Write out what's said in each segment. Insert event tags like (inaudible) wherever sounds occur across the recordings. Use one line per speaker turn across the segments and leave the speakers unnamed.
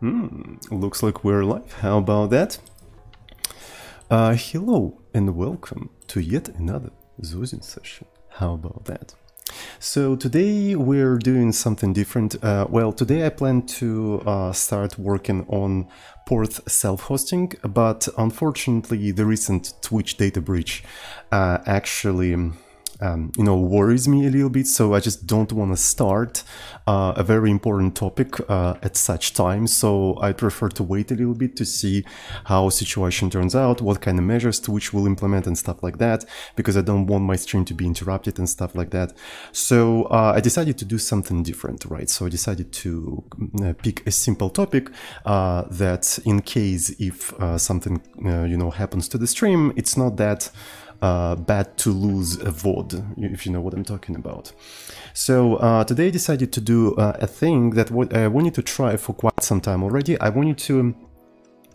Hmm, looks like we're live. How about that? Uh, hello and welcome to yet another Zozin session. How about that? So today we're doing something different. Uh, well, today I plan to uh, start working on Porth self-hosting, but unfortunately the recent Twitch data breach uh, actually um, you know, worries me a little bit. So I just don't want to start uh, a very important topic uh, at such time. So I prefer to wait a little bit to see how situation turns out, what kind of measures to Twitch will implement and stuff like that, because I don't want my stream to be interrupted and stuff like that. So uh, I decided to do something different, right? So I decided to uh, pick a simple topic uh, that in case if uh, something, you know, happens to the stream, it's not that uh, bad to lose a VOD, if you know what I'm talking about. So uh, today I decided to do uh, a thing that I wanted to try for quite some time already. I wanted to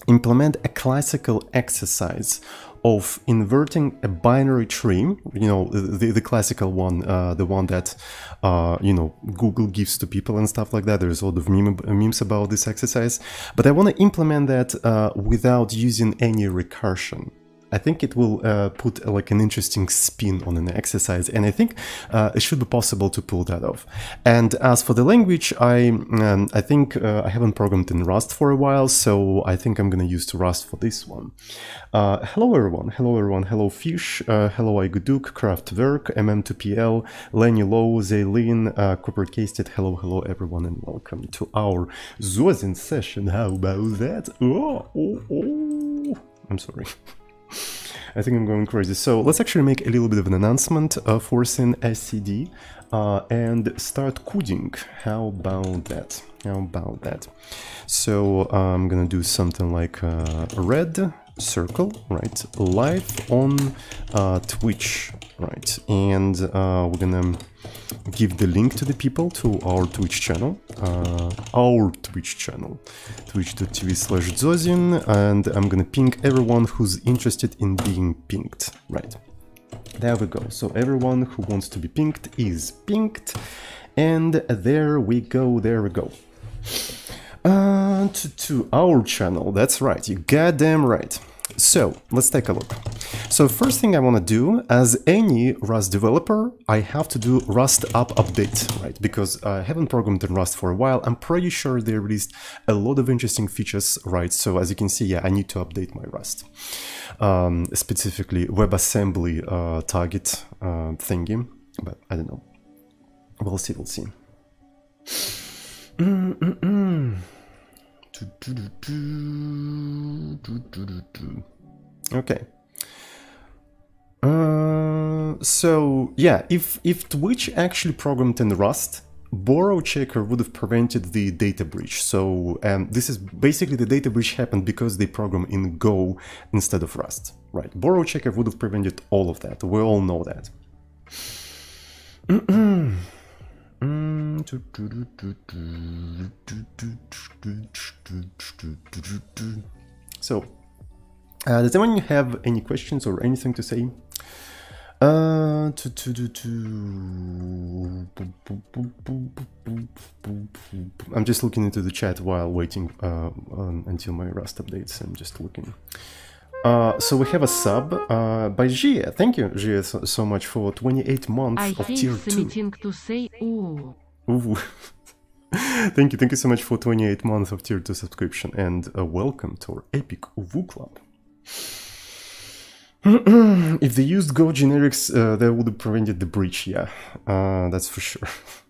implement a classical exercise of inverting a binary tree, you know, the, the classical one, uh, the one that, uh, you know, Google gives to people and stuff like that. There's a lot of meme, memes about this exercise, but I want to implement that uh, without using any recursion. I think it will uh, put uh, like an interesting spin on an exercise, and I think uh, it should be possible to pull that off. And as for the language, I um, I think uh, I haven't programmed in Rust for a while, so I think I'm gonna use Rust for this one. Uh, hello everyone, hello everyone, hello Fish, uh, hello Iguduk, Kraftwerk, MM2PL, Lenny Low, Zaylin, uh, Corporate Casted, hello, hello everyone, and welcome to our Zozin session. How about that? Oh, oh, oh. I'm sorry. (laughs) I think I'm going crazy. So let's actually make a little bit of an announcement uh, for Sin SCD uh, and start coding. How about that? How about that? So I'm gonna do something like uh, red circle, right? Live on uh, Twitch, right? And uh, we're gonna give the link to the people to our Twitch channel, uh, our Twitch channel, twitch.tv slash Zozin, and I'm gonna ping everyone who's interested in being pinged, right? There we go, so everyone who wants to be pinged is pinged, and there we go, there we go. Uh, to, to our channel, that's right, you goddamn right. So let's take a look. So first thing I want to do, as any Rust developer, I have to do Rust app update, right? Because I haven't programmed in Rust for a while. I'm pretty sure they released a lot of interesting features, right? So as you can see, yeah, I need to update my Rust. Um, specifically WebAssembly uh, target uh, thingy, but I don't know. We'll see, we'll see. Mm -mm -mm. Okay. Uh, so yeah, if if Twitch actually programmed in Rust, Borrow checker would have prevented the data breach. So um, this is basically the data breach happened because they program in Go instead of Rust. Right. Borrow checker would have prevented all of that. We all know that. (clears throat) So, uh, does anyone have any questions or anything to say? Uh. I'm just looking into the chat while waiting uh, um, until my Rust updates. I'm just looking. Uh, so we have a sub uh, by Gia. Thank you, Gia, so, so, much for 28 months
I
of tier 2.
to say ooh.
Ooh. (laughs) thank you, thank you so much for 28 months of tier 2 subscription and uh, welcome to our epic Uwu club. (clears throat) if they used Go generics, uh, that would have prevented the breach, yeah, uh, that's for sure. (laughs)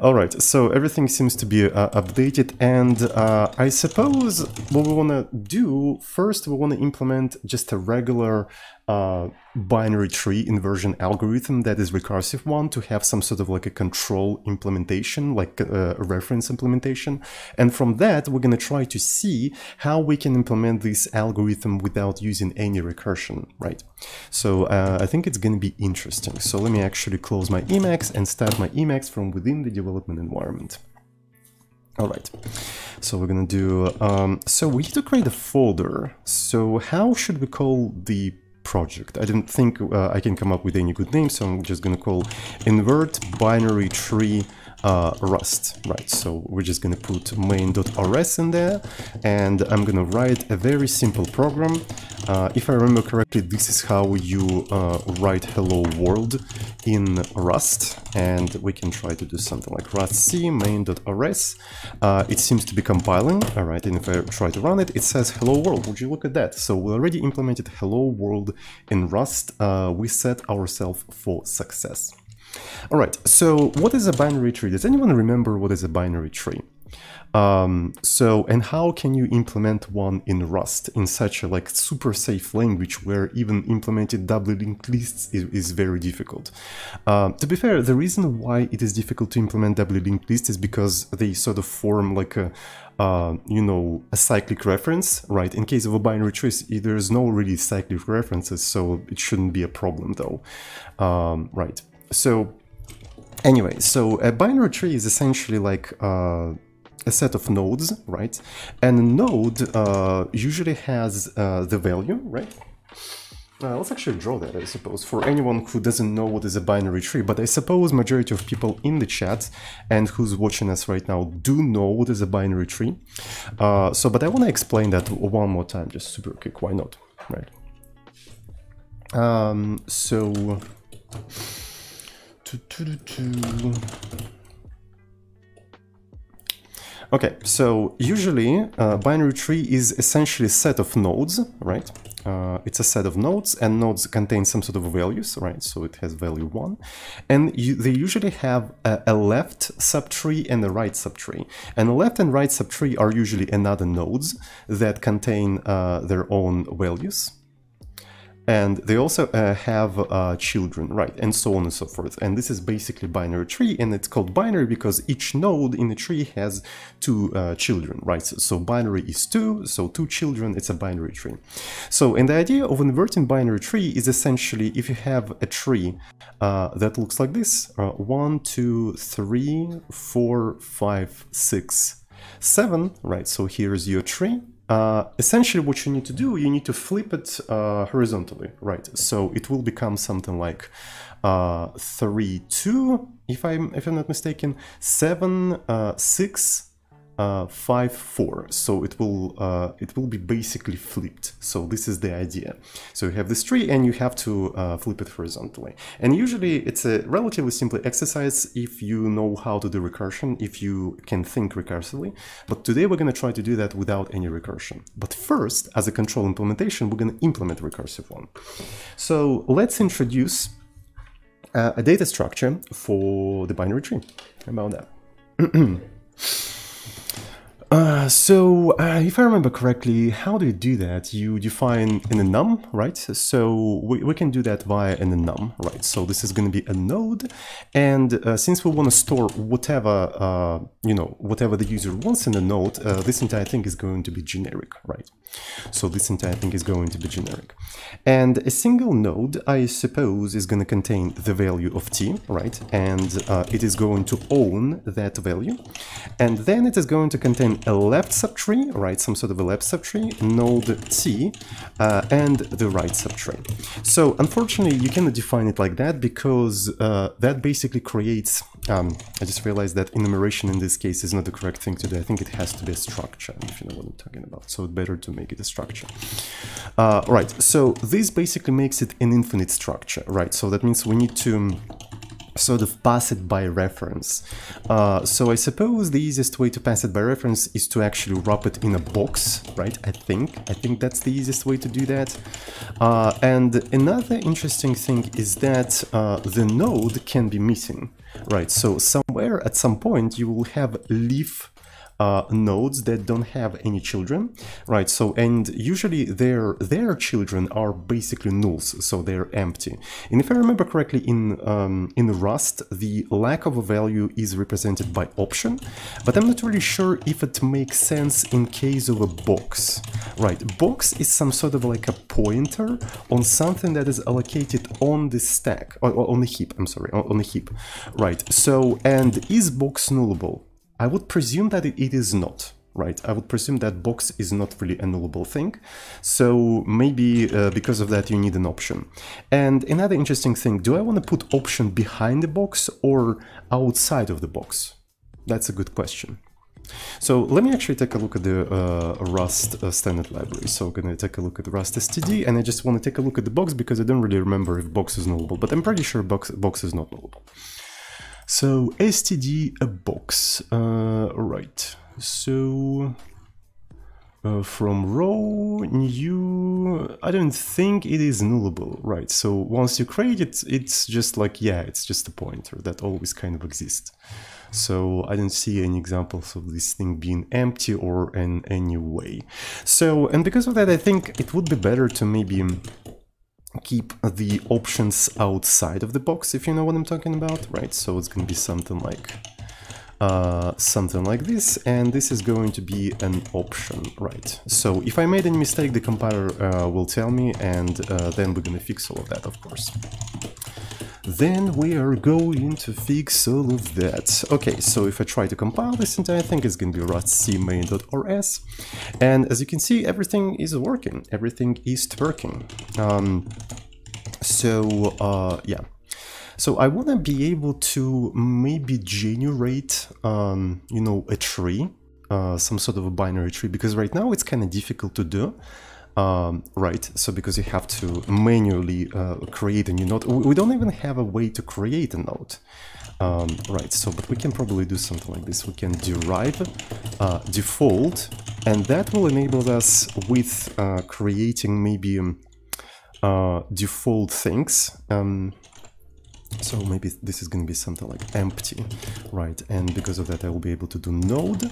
Alright, so everything seems to be uh, updated and uh, I suppose what we want to do, first we want to implement just a regular uh, binary tree inversion algorithm that is recursive one to have some sort of like a control implementation, like a, a reference implementation. And from that, we're going to try to see how we can implement this algorithm without using any recursion, right? So uh, I think it's going to be interesting. So let me actually close my Emacs and start my Emacs from within the development environment. All right, so we're gonna do, um, so we need to create a folder. So how should we call the project. I didn't think uh, I can come up with any good name, so I'm just gonna call invert binary tree uh, Rust, right? So we're just gonna put main.rs in there, and I'm gonna write a very simple program. Uh, if I remember correctly, this is how you uh, write hello world in Rust, and we can try to do something like rustc main.rs. Uh, it seems to be compiling, all right, and if I try to run it, it says hello world. Would you look at that? So we already implemented hello world in Rust. Uh, we set ourselves for success. All right, so what is a binary tree? Does anyone remember what is a binary tree? Um, so, and how can you implement one in Rust in such a like super safe language where even implemented doubly linked lists is, is very difficult? Uh, to be fair, the reason why it is difficult to implement doubly linked lists is because they sort of form like a, uh, you know, a cyclic reference, right? In case of a binary tree, there's no really cyclic references, so it shouldn't be a problem though, um, right? So Anyway, so a binary tree is essentially like uh, a set of nodes, right? And a node uh, usually has uh, the value, right? Uh, let's actually draw that, I suppose, for anyone who doesn't know what is a binary tree, but I suppose majority of people in the chat and who's watching us right now do know what is a binary tree. Uh, so, but I want to explain that one more time, just super quick, why not, right? Um, so... Okay, so usually a binary tree is essentially a set of nodes, right? Uh, it's a set of nodes and nodes contain some sort of values, right? So it has value one. And you, they usually have a, a, left subtree and a right subtree. And the left and right subtree are usually another nodes that contain uh, their own values, and they also uh, have uh, children, right, and so on and so forth. And this is basically binary tree, and it's called binary because each node in the tree has two uh, children, right? So, binary is two, so two children, it's a binary tree. So, and the idea of inverting binary tree is essentially if you have a tree uh, that looks like this, uh, one, two, three, four, five, six, seven, right? So here's your tree uh, essentially what you need to do, you need to flip it uh, horizontally, right? So it will become something like uh, 3, 2, if I'm, if I'm not mistaken, 7, uh, 6, uh, 5 4 so it will uh, it will be basically flipped. So this is the idea. So you have this tree and you have to uh, flip it horizontally. And usually it's a relatively simple exercise if you know how to do recursion if you can think recursively. But today we're going to try to do that without any recursion. But first as a control implementation we're going to implement recursive one. So let's introduce uh, a data structure for the binary tree. How about that (clears throat) Uh, so, uh, if I remember correctly, how do you do that? You define an enum, right? So we, we can do that via an enum, right? So this is going to be a node, and uh, since we want to store whatever, uh, you know, whatever the user wants in the node, uh, this entire thing is going to be generic, right? So this entire thing is going to be generic. And a single node, I suppose, is going to contain the value of t, right? And uh, it is going to own that value. And then it is going to contain a left subtree, right, some sort of a left subtree, node t, uh, and the right subtree. So unfortunately, you cannot define it like that because uh, that basically creates, um, I just realized that enumeration in this case is not the correct thing to do. I think it has to be a structure, if you know what I'm talking about. So better to make it a structure. Uh, right, so this basically makes it an infinite structure, right? So that means we need to sort of pass it by reference. Uh, so I suppose the easiest way to pass it by reference is to actually wrap it in a box, right? I think. I think that's the easiest way to do that. Uh, and another interesting thing is that uh, the node can be missing, right? So somewhere at some point you will have leaf uh, nodes that don't have any children, right? So, and usually their their children are basically nulls, so they're empty. And if I remember correctly, in um, in Rust, the lack of a value is represented by option, but I'm not really sure if it makes sense in case of a box, right? Box is some sort of like a pointer on something that is allocated on the stack, or, or on the heap. I'm sorry, on, on the heap, right? So, and is box nullable? I would presume that it, is not, right? I would presume that box is not really a nullable thing. So maybe uh, because of that you need an option. And another interesting thing, do I want to put option behind the box or outside of the box? That's a good question. So let me actually take a look at the uh, Rust uh, standard library. So I'm gonna take a look at Rust std, and I just want to take a look at the box because I don't really remember if box is nullable, but I'm pretty sure box, box is not nullable. So std a box, uh, right. So uh, from row new, I don't think it is nullable, right? So once you create it, it's just like, yeah, it's just a pointer that always kind of exists. So I don't see any examples of this thing being empty or in any way. So, and because of that, I think it would be better to maybe keep the options outside of the box, if you know what I'm talking about, right? So it's going to be something like uh, something like this, and this is going to be an option, right? So if I made any mistake, the compiler uh, will tell me, and uh, then we're going to fix all of that, of course. Then we are going to fix all of that. Okay, so if I try to compile this entire thing, it's going to be rust main.rs. And as you can see, everything is working. Everything is working. Um, so, uh, yeah. So I want to be able to maybe generate, um, you know, a tree, uh, some sort of a binary tree, because right now it's kind of difficult to do. Um, right, so because you have to manually uh, create a new node. We don't even have a way to create a node. Um, right, so but we can probably do something like this. We can derive uh, default, and that will enable us with uh, creating maybe um, uh, default things. So maybe this is going to be something like empty, right? And because of that, I will be able to do node.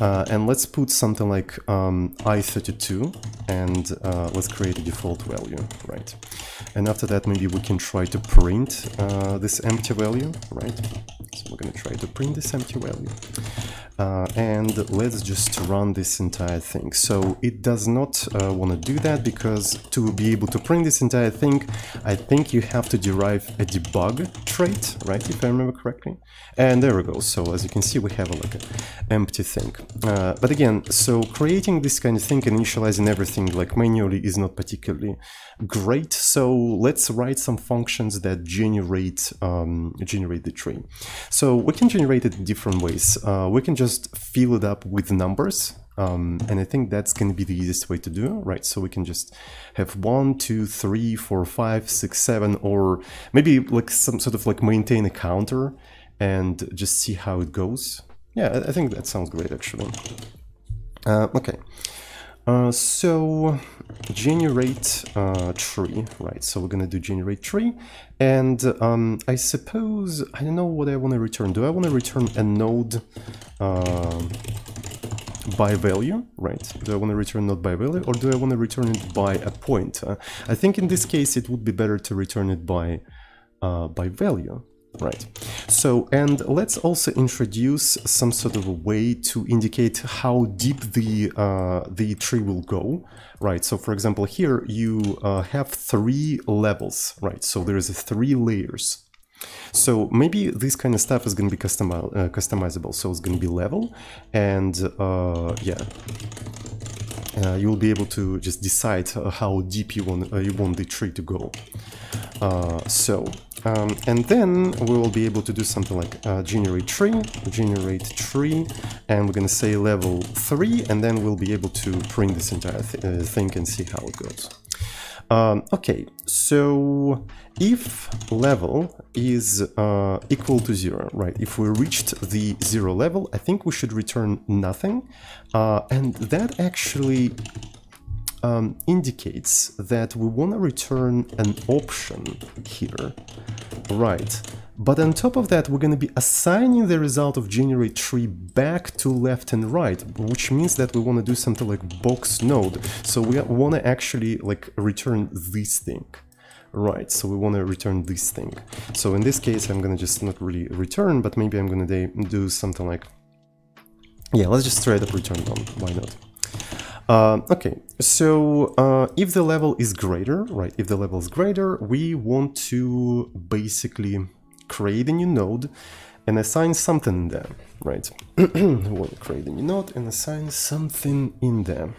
Uh, and let's put something like um, i32 and uh, let's create a default value, right? And after that, maybe we can try to print uh, this empty value, right? So we're going to try to print this empty value. Uh, and let's just run this entire thing. So it does not uh, want to do that because to be able to print this entire thing, I think you have to derive a debug trait, right, if I remember correctly. And there we go. So as you can see, we have a, like an empty thing. Uh, but again, so creating this kind of thing and initializing everything like manually is not particularly great. So let's write some functions that generate um, generate the tree. So we can generate it in different ways. Uh, we can just fill it up with numbers. Um, and I think that's going to be the easiest way to do, right? So we can just have one, two, three, four, five, six, seven, or maybe like some sort of like maintain a counter and just see how it goes. Yeah, I think that sounds great actually. Uh, okay. Uh, so generate uh, tree, right? So we're gonna do generate tree, and um, I suppose I don't know what I want to return. Do I want to return a node uh, by value, right? Do I want to return node by value, or do I want to return it by a point? I think in this case it would be better to return it by uh, by value, Right. So, and let's also introduce some sort of a way to indicate how deep the uh, the tree will go. Right. So, for example, here you uh, have three levels. Right. So there is three layers. So maybe this kind of stuff is going to be custom uh, customizable. So it's going to be level, and uh, yeah. Uh, you'll be able to just decide how deep you want uh, you want the tree to go. Uh, so um, and then we will be able to do something like uh, generate tree, generate tree, and we're going to say level 3, and then we'll be able to print this entire th uh, thing and see how it goes. Um, okay, so if level is uh, equal to 0, right, if we reached the 0 level, I think we should return nothing, uh, and that actually um, indicates that we want to return an option here, right? But on top of that, we're going to be assigning the result of generate tree back to left and right, which means that we want to do something like box node. So we want to actually like return this thing. Right, so we want to return this thing. So in this case, I'm going to just not really return, but maybe I'm going to do something like... Yeah, let's just straight up return one, why not? Uh, okay, so uh, if the level is greater, right, if the level is greater, we want to basically create a new node and assign something in there, right? (clears throat) we'll create a new node and assign something in there.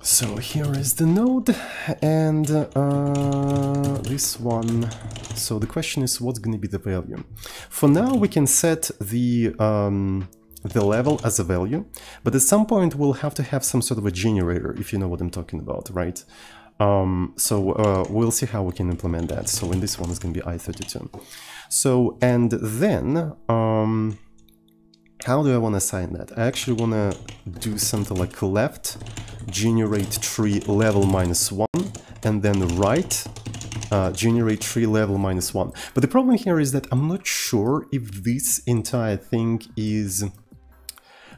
So here is the node and uh, this one. So the question is what's going to be the value? For now we can set the um, the level as a value, but at some point we'll have to have some sort of a generator if you know what I'm talking about, right? Um, so uh, we'll see how we can implement that. So in this one it's going to be i32. So and then um, how do I want to assign that? I actually want to do something like left generate tree level minus 1 and then right uh, generate tree level minus 1. But the problem here is that I'm not sure if this entire thing is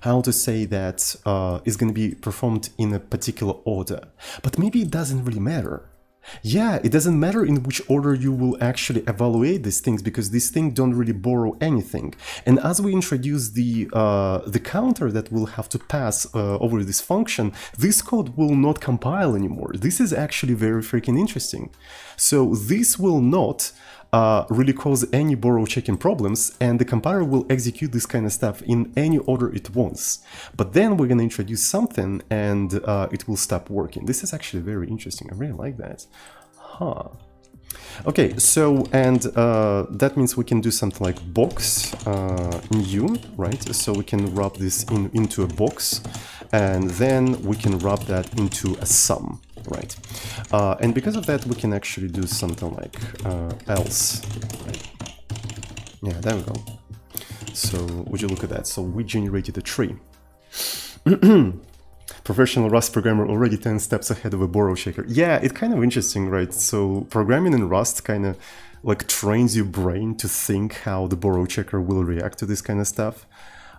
how to say that uh, is going to be performed in a particular order. But maybe it doesn't really matter. Yeah, it doesn't matter in which order you will actually evaluate these things because these things don't really borrow anything. And as we introduce the uh, the counter that will have to pass uh, over this function, this code will not compile anymore. This is actually very freaking interesting. So this will not uh, really cause any borrow checking problems and the compiler will execute this kind of stuff in any order it wants. But then we're going to introduce something and uh, it will stop working. This is actually very interesting. I really like that. Huh. Okay, so, and uh, that means we can do something like box uh, new, right? So we can wrap this in into a box, and then we can wrap that into a sum, right? Uh, and because of that, we can actually do something like uh, else? Yeah, there we go. So would you look at that? So we generated a tree. (clears throat) professional Rust programmer already 10 steps ahead of a borrow checker. Yeah, it's kind of interesting, right? So programming in Rust kind of like trains your brain to think how the borrow checker will react to this kind of stuff.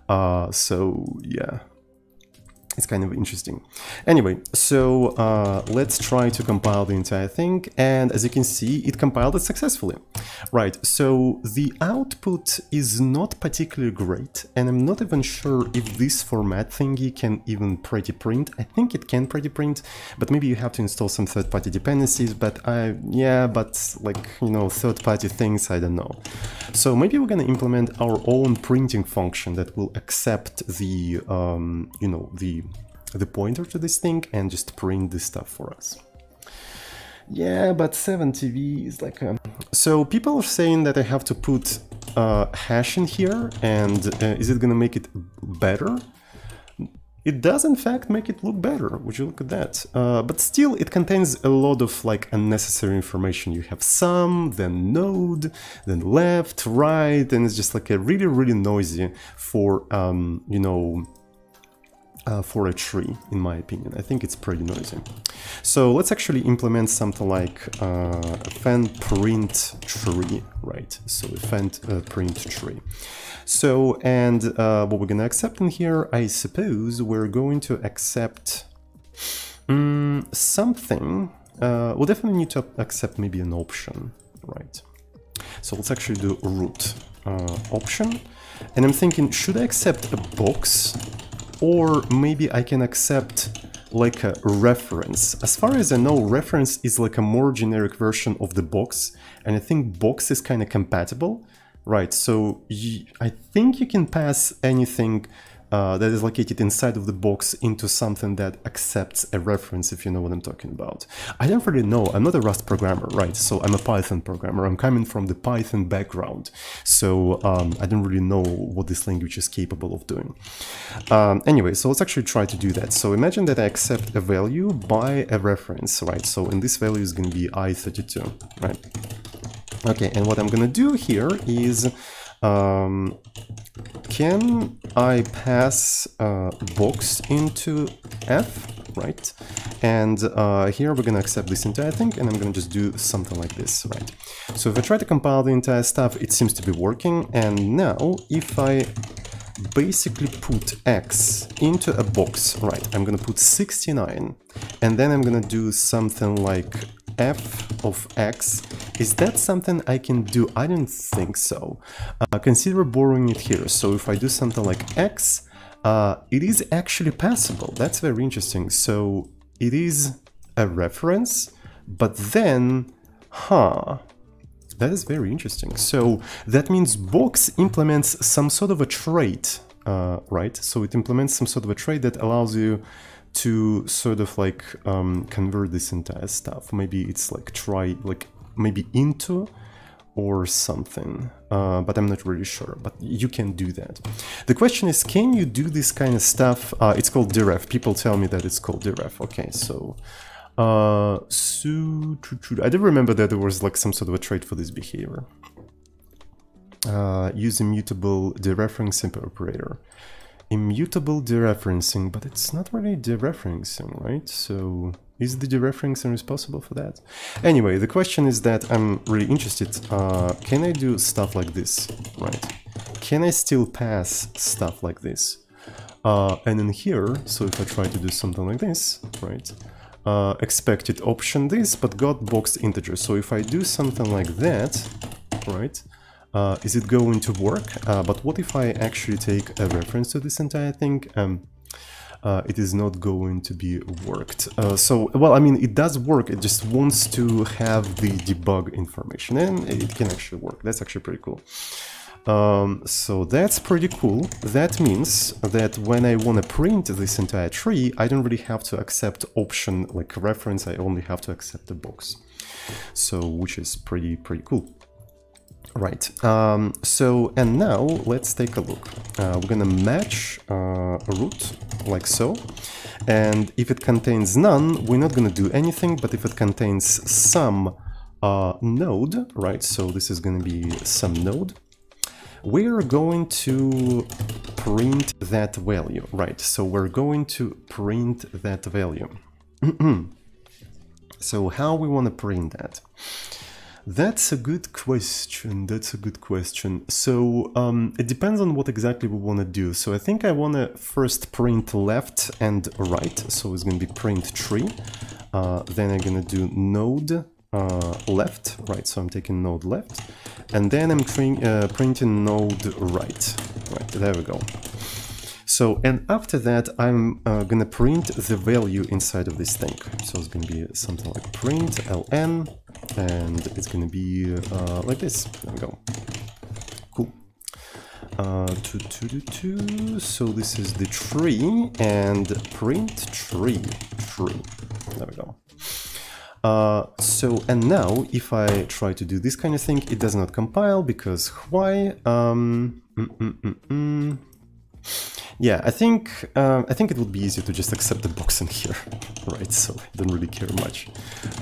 Uh, so yeah, it's kind of interesting. Anyway, so uh, let's try to compile the entire thing, and as you can see, it compiled it successfully. Right, so the output is not particularly great, and I'm not even sure if this format thingy can even pretty print. I think it can pretty print, but maybe you have to install some third-party dependencies, but I, yeah, but like, you know, third-party things, I don't know. So maybe we're gonna implement our own printing function that will accept the, um, you know, the the pointer to this thing and just print this stuff for us. Yeah, but 7TV is like a... So people are saying that I have to put uh, hash in here and uh, is it gonna make it better? It does in fact make it look better, would you look at that? Uh, but still it contains a lot of like unnecessary information. You have sum, then node, then left, right, and it's just like a really, really noisy for, um, you know, uh, for a tree, in my opinion. I think it's pretty noisy. So let's actually implement something like uh, event print tree, right? So event uh, print tree. So, and uh, what we're to accept in here, I suppose we're going to accept um, something. Uh, we'll definitely need to accept maybe an option, right? So let's actually do root uh, option. And I'm thinking, should I accept a box or maybe I can accept like a reference. As far as I know, reference is like a more generic version of the box, and I think box is kind of compatible. Right, so I think you can pass anything uh, that is located inside of the box into something that accepts a reference, if you know what I'm talking about. I don't really know, I'm not a Rust programmer, right? So I'm a Python programmer, I'm coming from the Python background, so um, I don't really know what this language is capable of doing. Um, anyway, so let's actually try to do that. So imagine that I accept a value by a reference, right? So in this value is going to be i32, right? Okay, and what I'm going to do here is um, can I pass uh, box into F, right? And uh, here we're gonna accept this entire thing and I'm gonna just do something like this, right? So if I try to compile the entire stuff, it seems to be working. And now if I basically put X into a box, right, I'm gonna put 69 and then I'm gonna do something like f of x. Is that something I can do? I don't think so. Uh, consider borrowing it here. So if I do something like x, uh, it is actually passable. That's very interesting. So it is a reference, but then, huh, that is very interesting. So that means box implements some sort of a trait, uh, right? So it implements some sort of a trait that allows you to sort of like um, convert this entire stuff. Maybe it's like try like maybe into or something, uh, but I'm not really sure. But you can do that. The question is, can you do this kind of stuff? Uh, it's called deref. People tell me that it's called deref. Okay, so uh, so I do remember that there was like some sort of a trait for this behavior. Uh, use immutable dereferencing operator. Immutable dereferencing, but it's not really dereferencing, right? So is the dereferencing responsible for that? Anyway, the question is that I'm really interested. Uh, can I do stuff like this, right? Can I still pass stuff like this? Uh, and in here, so if I try to do something like this, right? Uh, expected option this, but got boxed integer. So if I do something like that, right? Uh, is it going to work? Uh, but what if I actually take a reference to this entire thing? Um, uh, it is not going to be worked. Uh, so, well, I mean, it does work, it just wants to have the debug information, and it can actually work. That's actually pretty cool. Um, so that's pretty cool. That means that when I want to print this entire tree, I don't really have to accept option like reference, I only have to accept the box. So, which is pretty, pretty cool. Right, um, so, and now let's take a look. Uh, we're gonna match uh, root, like so, and if it contains none, we're not gonna do anything, but if it contains some uh, node, right, so this is gonna be some node, we're going to print that value, right, so we're going to print that value. (clears throat) so how we want to print that? That's a good question. That's a good question. So um, it depends on what exactly we want to do. So I think I want to first print left and right. So it's going to be print tree. Uh, then I'm going to do node uh, left, right? So I'm taking node left. And then I'm uh, printing node right. Right, there we go. So, and after that, I'm uh, gonna print the value inside of this thing. So it's gonna be something like print ln, and it's gonna be uh, like this. There we go. Cool. Uh, two, two, two. So this is the tree, and print tree, tree. There we go. Uh, so, and now, if I try to do this kind of thing, it does not compile, because why? Um, mm, mm, mm, mm. Yeah, I think uh, I think it would be easier to just accept the box in here, (laughs) right? So I don't really care much.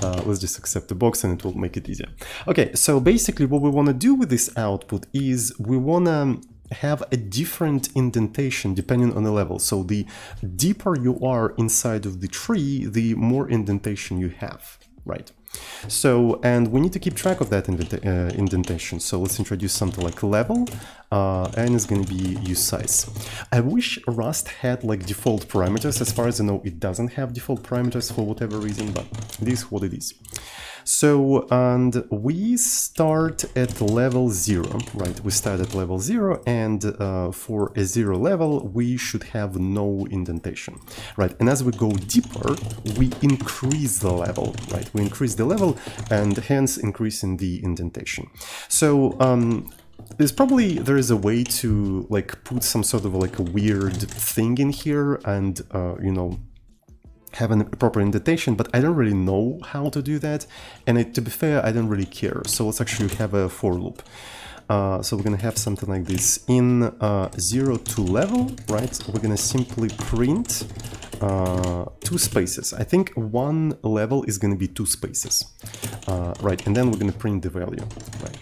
Uh, let's just accept the box and it will make it easier. Okay, so basically what we want to do with this output is we want to have a different indentation depending on the level. So the deeper you are inside of the tree, the more indentation you have, right? So, and we need to keep track of that uh, indentation. So let's introduce something like level, uh, and it's going to be usize. I wish Rust had like default parameters. As far as I know, it doesn't have default parameters for whatever reason, but this is what it is. So, and we start at level zero, right? We start at level zero, and uh, for a zero level, we should have no indentation, right? And as we go deeper, we increase the level, right? We increase the level and hence increasing the indentation. So, um, there's probably there is a way to like put some sort of like a weird thing in here and uh, you know have a proper indentation, but I don't really know how to do that. And it, to be fair, I don't really care. So let's actually have a for loop. Uh, so we're gonna have something like this in uh, zero to level, right? We're gonna simply print uh, two spaces. I think one level is gonna be two spaces, uh, right? And then we're gonna print the value, right?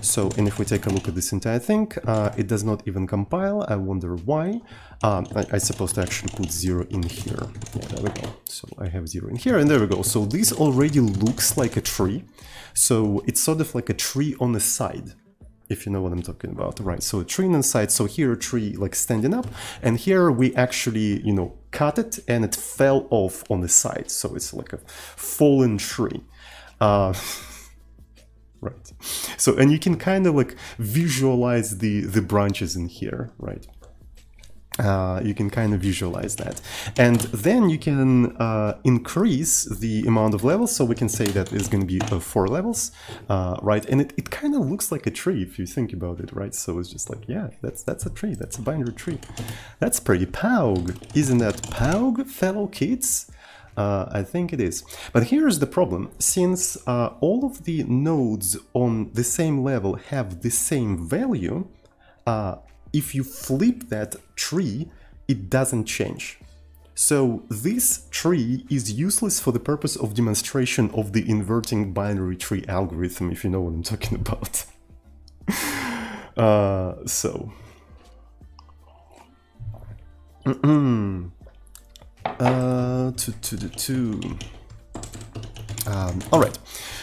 So, and if we take a look at this entire thing, uh, it does not even compile. I wonder why. Um, I, I suppose to actually put zero in here. Yeah, there we go. So I have zero in here, and there we go. So this already looks like a tree. So it's sort of like a tree on the side, if you know what I'm talking about, right? So a tree on the side, so here a tree like standing up, and here we actually, you know, cut it and it fell off on the side. So it's like a fallen tree. Uh, (laughs) right. So, and you can kind of like visualize the, the branches in here, right? Uh, you can kind of visualize that. And then you can uh, increase the amount of levels. So we can say that it's going to be uh, four levels, uh, right? And it, it kind of looks like a tree if you think about it, right? So it's just like, yeah, that's that's a tree. That's a binary tree. That's pretty poug. Isn't that poug, fellow kids? Uh, I think it is. But here's the problem. Since uh, all of the nodes on the same level have the same value, uh, if you flip that tree, it doesn't change. So this tree is useless for the purpose of demonstration of the inverting binary tree algorithm, if you know what I'm talking (laughs) about. uh, so. Mm-mm. Uh, to, to, to. Um, all right.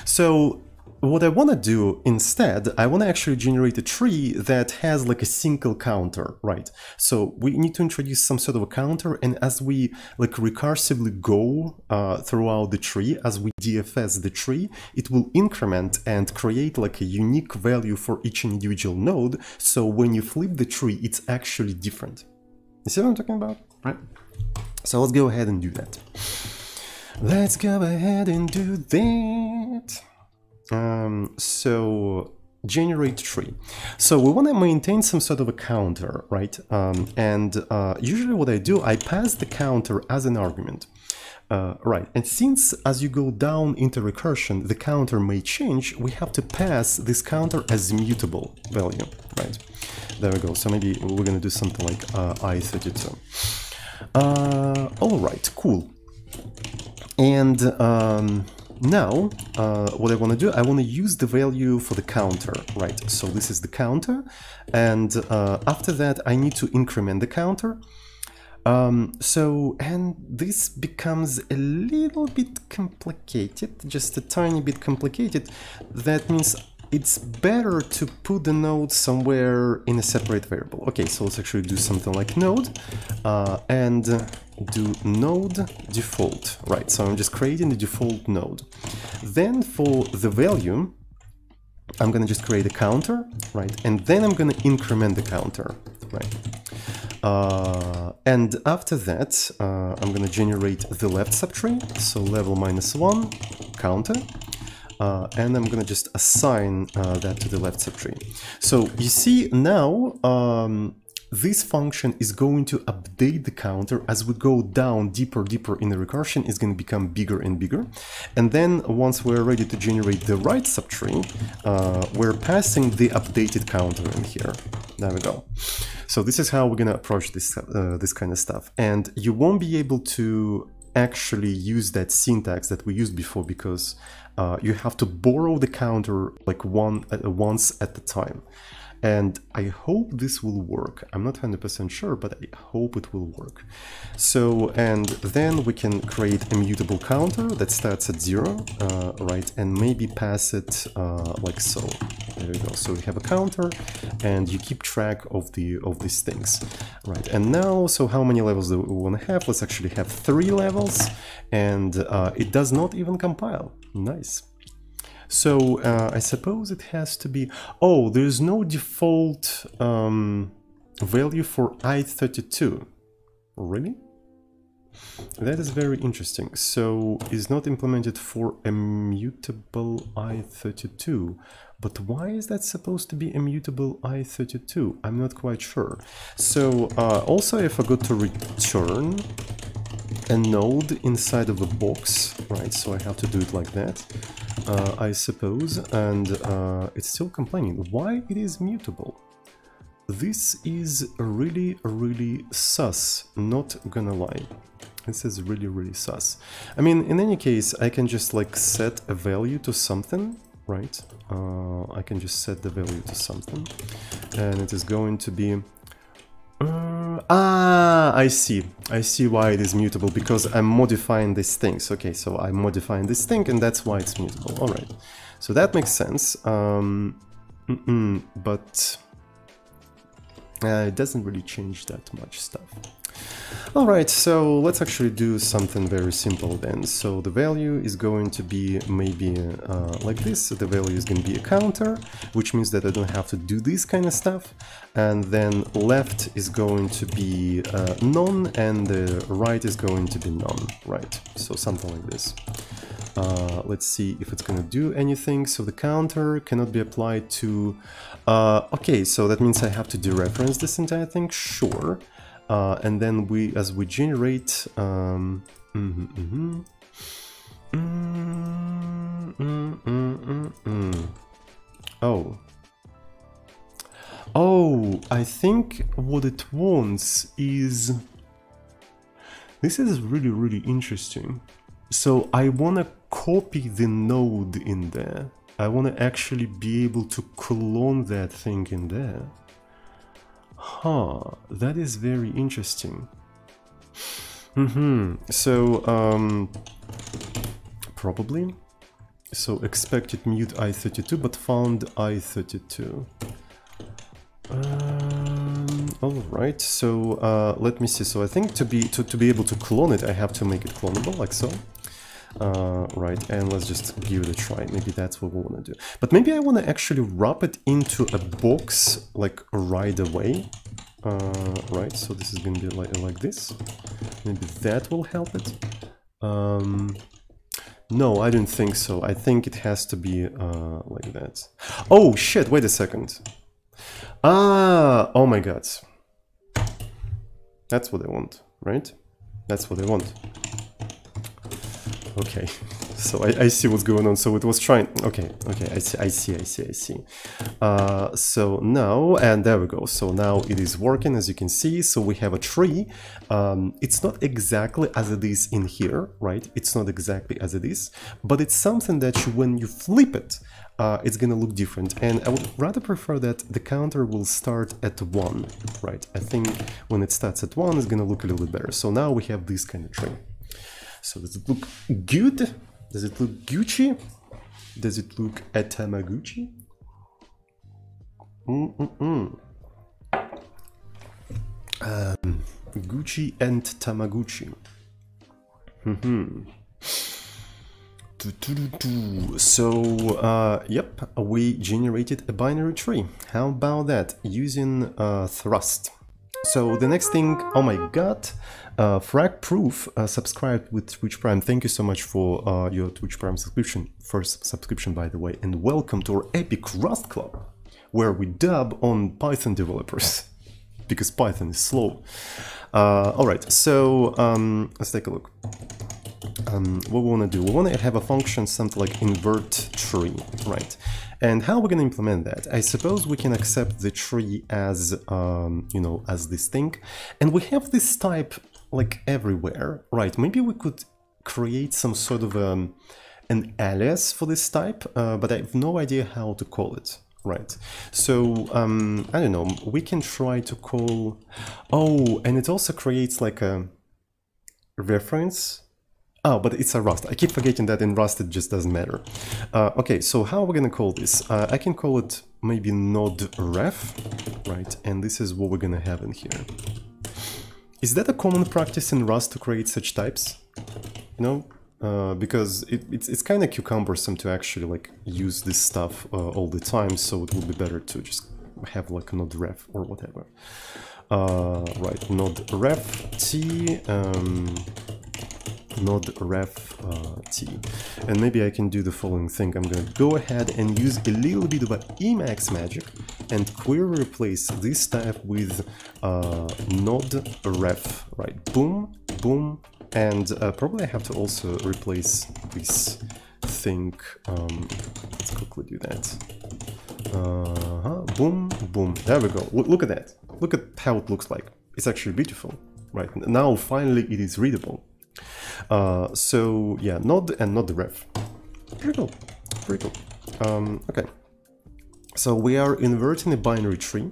So what I want to do instead, I want to actually generate a tree that has like a single counter, right? So we need to introduce some sort of a counter, and as we like recursively go uh, throughout the tree, as we DFS the tree, it will increment and create like a unique value for each individual node. So when you flip the tree, it's actually different. You see what I'm talking about, right? So let's go ahead and do that. Let's go ahead and do that. Um, so generate tree. So we want to maintain some sort of a counter, right? Um, and uh, usually what I do, I pass the counter as an argument. Uh, right, and since as you go down into recursion, the counter may change, we have to pass this counter as mutable value, right? There we go. So maybe we're gonna do something like uh, i32. Uh, all right, cool. And um, now, uh, what I want to do, I want to use the value for the counter, right? So this is the counter, and uh, after that, I need to increment the counter. Um, so, and this becomes a little bit complicated, just a tiny bit complicated. That means it's better to put the node somewhere in a separate variable. Okay, so let's actually do something like node uh, and do node default. Right, so I'm just creating the default node. Then for the value, I'm gonna just create a counter, right? And then I'm gonna increment the counter, right? Uh, and after that, uh, I'm gonna generate the left subtree, so level minus one, counter, uh, and I'm gonna just assign uh, that to the left subtree. So you see now um, this function is going to update the counter. As we go down deeper deeper in the recursion is going to become bigger and bigger. And then once we're ready to generate the right subtree uh, we're passing the updated counter in here. There we go. So this is how we're going to approach this uh, this kind of stuff. And you won't be able to actually use that syntax that we used before because uh, you have to borrow the counter like one uh, once at a time. And I hope this will work. I'm not 100% sure, but I hope it will work. So, and then we can create a mutable counter that starts at zero, uh, right? And maybe pass it uh, like so. There we go. So we have a counter and you keep track of the of these things, right? And now, so how many levels do we want to have? Let's actually have three levels and uh, it does not even compile. Nice. So uh, I suppose it has to be... Oh, there's no default um, value for i32. Really? That is very interesting. So it's not implemented for immutable i32. But why is that supposed to be immutable i32? I'm not quite sure. So uh, also I forgot to return a node inside of a box, right? So I have to do it like that, uh, I suppose, and uh, it's still complaining. Why it is mutable? This is really, really sus, not gonna lie. This is really, really sus. I mean, in any case, I can just like set a value to something, right? Uh, I can just set the value to something, and it is going to be uh, ah, I see. I see why it is mutable, because I'm modifying these things. Okay, so I'm modifying this thing, and that's why it's mutable. Alright. So that makes sense. Um, mm -mm, but uh, it doesn't really change that much stuff. Alright, so let's actually do something very simple then. So the value is going to be maybe uh, like this. So the value is going to be a counter, which means that I don't have to do this kind of stuff. And then left is going to be uh, none and the right is going to be none, right? So something like this. Uh, let's see if it's going to do anything. So the counter cannot be applied to... Uh, okay, so that means I have to dereference this entire thing? Sure. Uh, and then we, as we generate, um, mm -hmm, mm -hmm. oh, oh, I think what it wants is, this is really, really interesting. So I want to copy the node in there. I want to actually be able to clone that thing in there. Huh, that is very interesting. Mm-hmm. So, um, probably. So expected mute i32, but found i32. Um, all right. So uh, let me see. So I think to be to, to be able to clone it, I have to make it clonable, like so. Uh, right, and let's just give it a try. Maybe that's what we want to do. But maybe I want to actually wrap it into a box, like right away. Uh, right, so this is going to be like, like this. Maybe that will help it. Um, no, I don't think so. I think it has to be uh, like that. Oh, shit, wait a second. Ah, oh my god. That's what I want, right? That's what I want. Okay, (laughs) so I, I, see what's going on. So it was trying. Okay, okay, I see, I see, I see, I see. Uh, so now, and there we go. So now it is working, as you can see. So we have a tree. Um, it's not exactly as it is in here, right? It's not exactly as it is, but it's something that you, when you flip it, uh, it's gonna look different. And I would rather prefer that the counter will start at one, right? I think when it starts at one, it's gonna look a little bit better. So now we have this kind of tree. So does it look good? Does it look Gucci? Does it look at Tamaguchi? Mm -mm -mm. Um, Gucci and Tamaguchi. Mm -hmm. So, uh, yep, we generated a binary tree. How about that? Using uh, Thrust. So the next thing, oh my god, uh, Frag Proof uh, subscribed with Twitch Prime. Thank you so much for uh, your Twitch Prime subscription. First subscription, by the way. And welcome to our Epic Rust Club, where we dub on Python developers, (laughs) because Python is slow. Uh, Alright, so um, let's take a look. Um, what we want to do, we want to have a function something like invert tree, right? And how we're going to implement that? I suppose we can accept the tree as, um, you know, as this thing. And we have this type like everywhere, right? Maybe we could create some sort of um, an alias for this type, uh, but I have no idea how to call it. Right, so, um, I don't know, we can try to call... Oh, and it also creates like a reference Oh, but it's a Rust. I keep forgetting that in Rust it just doesn't matter. Uh, okay, so how are we gonna call this? Uh, I can call it maybe node ref, right? And this is what we're gonna have in here. Is that a common practice in Rust to create such types? You know, uh, because it, it's, it's kind of cumbersome to actually like use this stuff uh, all the time, so it would be better to just have like node ref or whatever. Uh, right, node ref t um, node ref uh, t. And maybe I can do the following thing. I'm gonna go ahead and use a little bit of a Emacs magic and query replace this type with uh, node ref, right? Boom, boom, and uh, probably I have to also replace this thing. Um, let's quickly do that. Uh -huh. Boom, boom. There we go. L look at that. Look at how it looks like. It's actually beautiful, right? Now finally it is readable. Uh, so yeah, node and node ref. Pretty cool, pretty cool. Um, okay, so we are inverting a binary tree.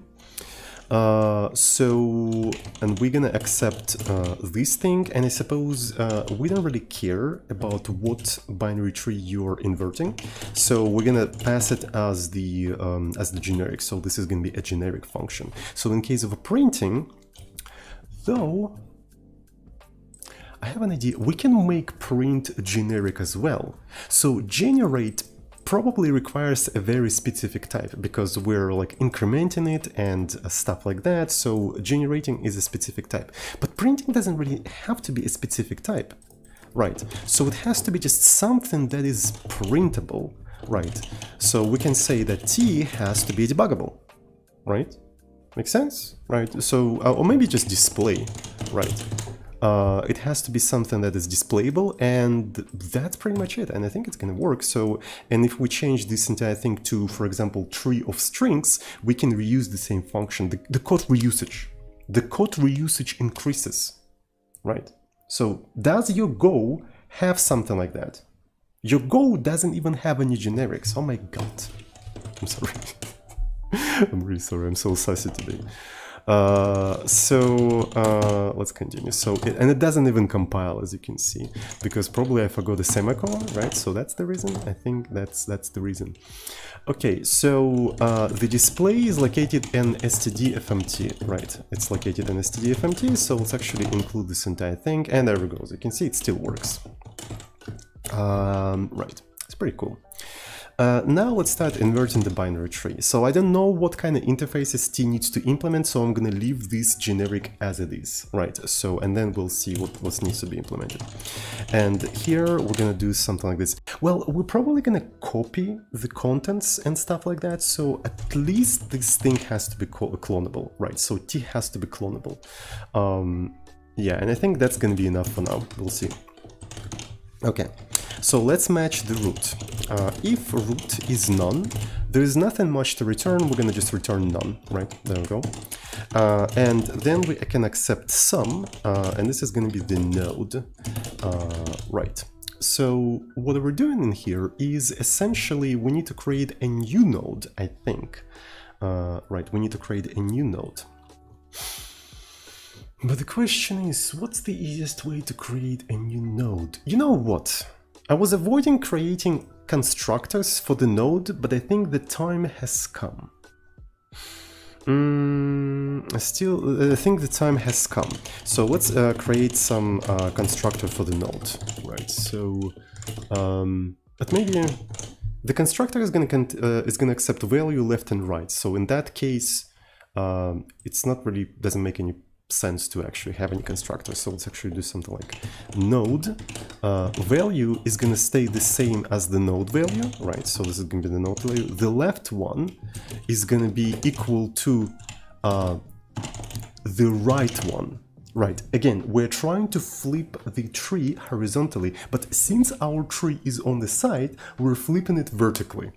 Uh, so, and we're gonna accept uh, this thing, and I suppose uh, we don't really care about what binary tree you're inverting. So we're gonna pass it as the um, as the generic. So this is gonna be a generic function. So in case of a printing, though I have an idea. We can make print generic as well. So generate probably requires a very specific type because we're like incrementing it and uh, stuff like that. So generating is a specific type, but printing doesn't really have to be a specific type. Right, so it has to be just something that is printable, right? So we can say that T has to be debuggable, right? Makes sense, right? So, uh, or maybe just display, right? Uh, it has to be something that is displayable and that's pretty much it and I think it's gonna work. So and if we change this entire thing to for example tree of strings we can reuse the same function. The, the code reusage. The code reusage increases right? So does your Go have something like that? Your Go doesn't even have any generics. Oh my god. I'm sorry. (laughs) I'm really sorry. I'm so sassy today uh, so uh, let's continue. So it, and it doesn't even compile as you can see because probably I forgot the semicolon, right? So that's the reason. I think that's that's the reason. Okay, so uh, the display is located in stdfmt, right? It's located in stdfmt, so let's actually include this entire thing, and there we go. As you can see, it still works. Um, right, it's pretty cool. Uh, now let's start inverting the binary tree. So I don't know what kind of interfaces T needs to implement, so I'm gonna leave this generic as it is, right? So, and then we'll see what, what needs to be implemented. And here we're gonna do something like this. Well, we're probably gonna copy the contents and stuff like that, so at least this thing has to be clonable, right? So T has to be clonable. Um, yeah, and I think that's gonna be enough for now, we'll see. Okay, so let's match the root. Uh, if root is none, there is nothing much to return, we're gonna just return none, right? There we go. Uh, and then we can accept some, uh, and this is gonna be the node, uh, right? So what we're doing in here is essentially we need to create a new node, I think. Uh, right, we need to create a new node. But the question is, what's the easiest way to create a new node? You know what? I was avoiding creating constructors for the node, but I think the time has come. Mm, still, I think the time has come. So let's uh, create some uh, constructor for the node, right? So, um, but maybe the constructor is gonna uh, is gonna accept value left and right. So in that case, um, it's not really doesn't make any sense to actually have any constructor. So let's actually do something like node uh, value is going to stay the same as the node value, right? So this is going to be the node value. The left one is going to be equal to uh, the right one. Right, again, we're trying to flip the tree horizontally, but since our tree is on the side, we're flipping it vertically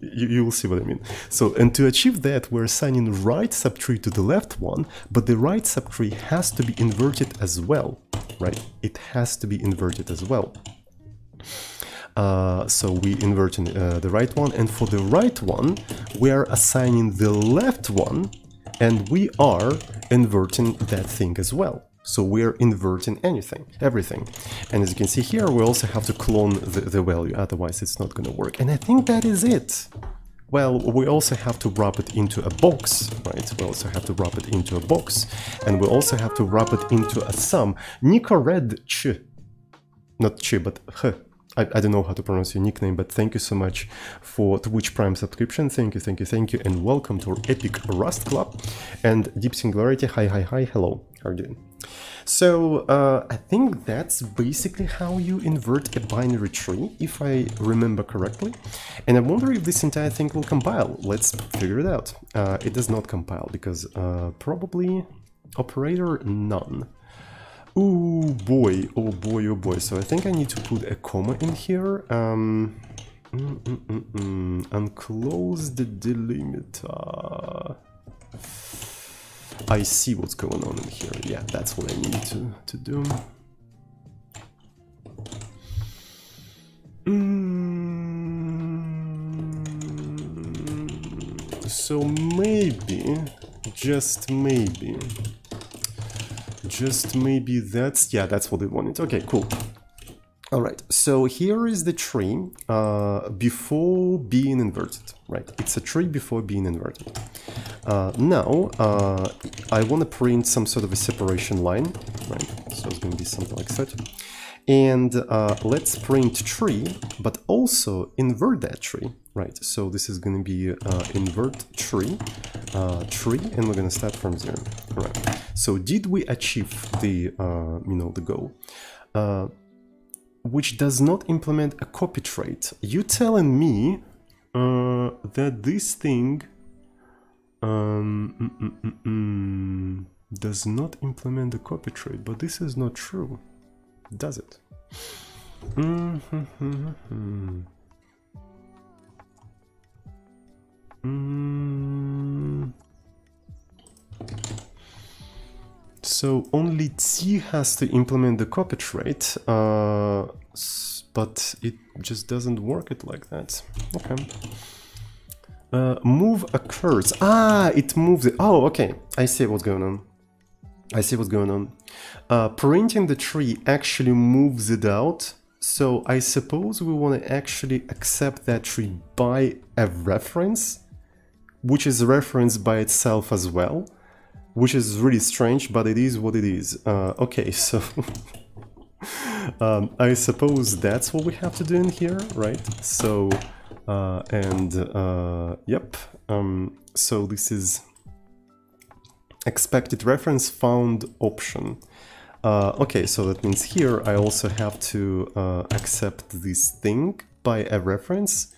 you, you will see what I mean. So, and to achieve that, we're assigning right subtree to the left one, but the right subtree has to be inverted as well, right? It has to be inverted as well. Uh, so we inverting uh, the right one, and for the right one, we are assigning the left one, and we are inverting that thing as well. So we're inverting anything, everything. And as you can see here, we also have to clone the, the value, otherwise it's not gonna work. And I think that is it. Well, we also have to wrap it into a box, right? We also have to wrap it into a box. And we also have to wrap it into a sum. Nico Red Ch. Not Ch, but H. I, I don't know how to pronounce your nickname, but thank you so much for Twitch Prime subscription. Thank you, thank you, thank you, and welcome to our epic Rust Club. And Deep Singularity, hi, hi, hi, hello, how are you doing? So uh, I think that's basically how you invert a binary tree, if I remember correctly. And I wonder if this entire thing will compile. Let's figure it out. Uh, it does not compile because uh, probably operator none. Oh boy, oh boy, oh boy. So I think I need to put a comma in here. Um, mm, mm, mm, mm. the delimiter. I see what's going on in here. Yeah, that's what I need to, to do. Mm, so maybe, just maybe, just maybe that's, yeah, that's what they wanted. Okay, cool. All right, so here is the tree uh, before being inverted, right? It's a tree before being inverted. Uh, now, uh, I want to print some sort of a separation line, right? so it's going to be something like 30. And uh, let's print tree, but also invert that tree, right? So this is going to be uh, invert tree, uh, tree, and we're going to start from zero, right? So did we achieve the, you know, the goal? Uh, which does not implement a copy trait. You telling me uh, that this thing um, mm, mm, mm, mm, does not implement the copy trait, but this is not true, does it? Mm-hmm. Mm. So only T has to implement the copy trait, uh, but it just doesn't work it like that. Okay. Uh, move occurs. Ah, it moves it. Oh, okay. I see what's going on. I see what's going on. Uh, printing the tree actually moves it out. So I suppose we want to actually accept that tree by a reference, which is a reference by itself as well, which is really strange, but it is what it is. Uh, okay, so (laughs) um, I suppose that's what we have to do in here, right? So uh, and uh, yep, um, so this is expected reference found option. Uh, okay, so that means here I also have to uh, accept this thing by a reference.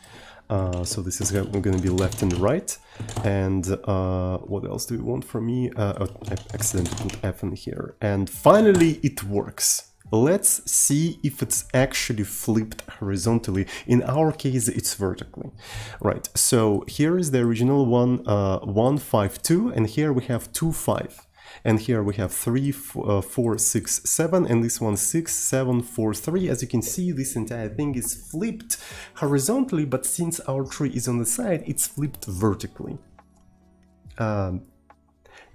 Uh, so this is going to be left and right. And uh, what else do we want from me? oh, I accidentally put F in here. And finally it works. Let's see if it's actually flipped horizontally. In our case, it's vertically. Right, so here is the original one, uh, 152, and here we have 2, 5. And here we have 3, uh, 4, 6, 7, and this one 6, 7, 4, 3. As you can see, this entire thing is flipped horizontally, but since our tree is on the side, it's flipped vertically. Um,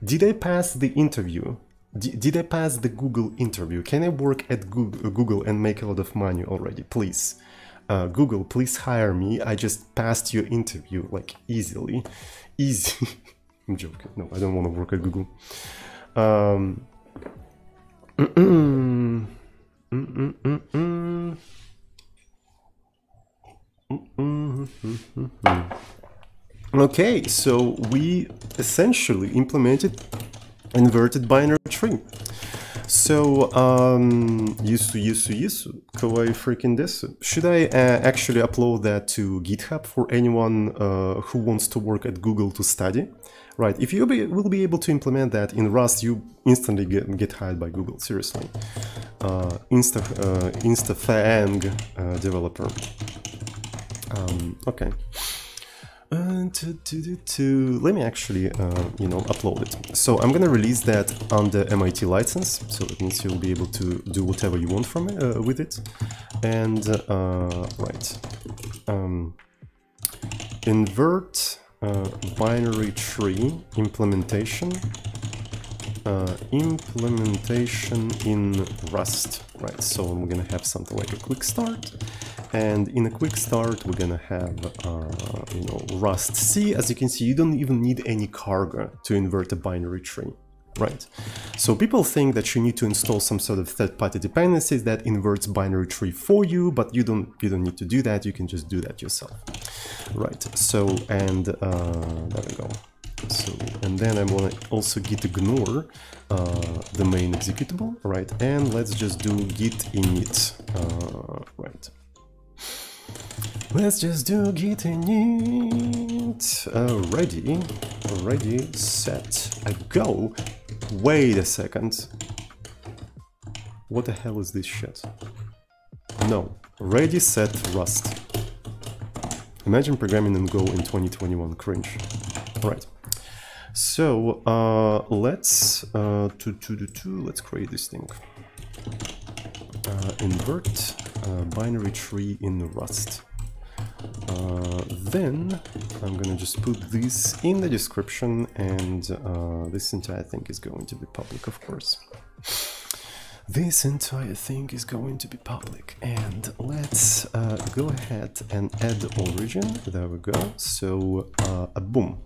did I pass the interview? did I pass the Google interview? Can I work at Google and make a lot of money already? Please. Uh, Google, please hire me. I just passed your interview like easily. Easy. (laughs) I'm joking. No, I don't want to work at Google. Um, okay, so we essentially implemented inverted binary tree. So, um, yusu, yusu, yusu, kawaii freaking desu. Should I uh, actually upload that to GitHub for anyone uh, who wants to work at Google to study? Right, if you be, will be able to implement that in Rust, you instantly get, get hired by Google, seriously. Uh, Insta, uh, InstaFang uh, developer. Um, okay. Uh, to, to, to, let me actually, uh, you know, upload it. So I'm gonna release that under MIT license, so it means you'll be able to do whatever you want from it, uh, with it. And, uh, right, um, invert uh, binary tree implementation, uh, implementation in Rust, right? So we're gonna have something like a quick start and in a quick start, we're gonna have, uh, you know, rustc. As you can see, you don't even need any cargo to invert a binary tree, right? So people think that you need to install some sort of third-party dependencies that inverts binary tree for you, but you don't you don't need to do that. You can just do that yourself, right? So and uh, there we go. So and then I want to also git ignore uh, the main executable, right? And let's just do git init, uh, right? Let's just do git init. Ready, ready, set, go. Wait a second. What the hell is this shit? No, ready, set, rust. Imagine programming in Go in 2021, cringe. Alright. So, uh, let's, uh, to, to, to, to, let's create this thing. Uh, invert uh, binary tree in Rust. Uh, then I'm gonna just put this in the description and uh, this entire thing is going to be public, of course. This entire thing is going to be public and let's uh, go ahead and add origin. There we go. So, uh, a boom.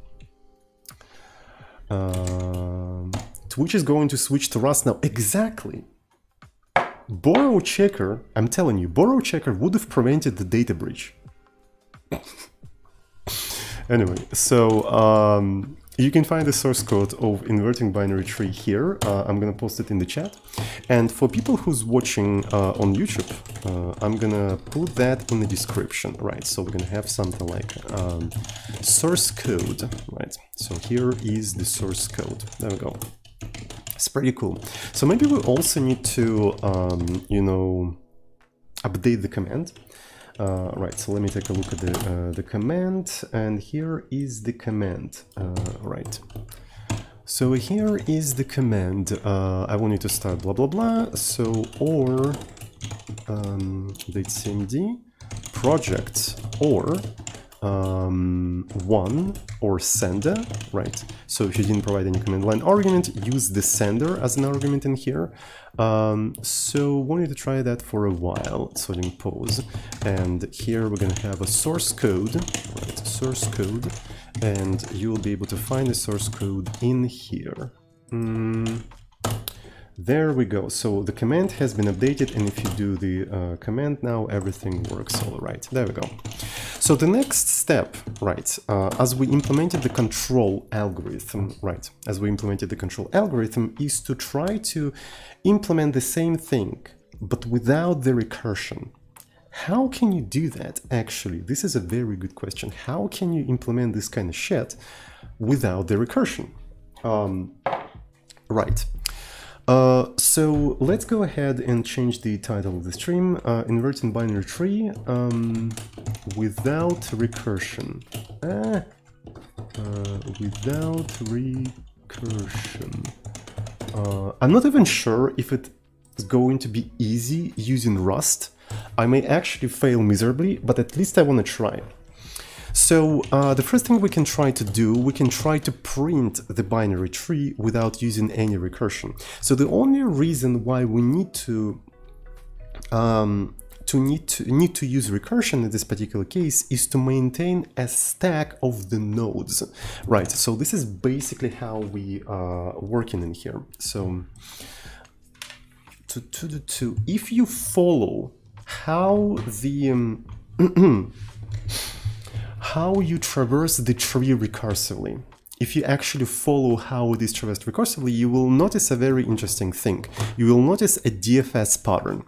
Um, Twitch is going to switch to Rust now. Exactly. borrow checker, I'm telling you, borrow checker would have prevented the data breach. (laughs) anyway, so um, you can find the source code of inverting binary tree here. Uh, I'm gonna post it in the chat. And for people who's watching uh, on YouTube, uh, I'm gonna put that in the description, right? So we're gonna have something like um, source code, right? So here is the source code. There we go. It's pretty cool. So maybe we also need to, um, you know, update the command. Uh, right, so let me take a look at the, uh, the command, and here is the command, uh, right. So here is the command, uh, I want you to start blah blah blah, so or um, cmd project or um, one or sender, right? So if you didn't provide any command line argument, use the sender as an argument in here. Um, so wanted to try that for a while, so then pause. And here we're gonna have a source code, right? Source code, and you will be able to find the source code in here. Mm. There we go. So the command has been updated and if you do the uh, command now, everything works all right. There we go. So the next step, right, uh, as we implemented the control algorithm, right, as we implemented the control algorithm is to try to implement the same thing, but without the recursion. How can you do that actually? This is a very good question. How can you implement this kind of shit without the recursion? Um, right. Uh, so let's go ahead and change the title of the stream, uh, inverting binary tree um, without recursion. Ah, uh, without recursion. Uh, I'm not even sure if it's going to be easy using Rust. I may actually fail miserably, but at least I want to try. So uh, the first thing we can try to do, we can try to print the binary tree without using any recursion. So the only reason why we need to um, to need to need to use recursion in this particular case is to maintain a stack of the nodes, right? So this is basically how we are working in here. So to to to if you follow how the um, (clears throat) how you traverse the tree recursively. If you actually follow how it is traversed recursively, you will notice a very interesting thing. You will notice a DFS pattern.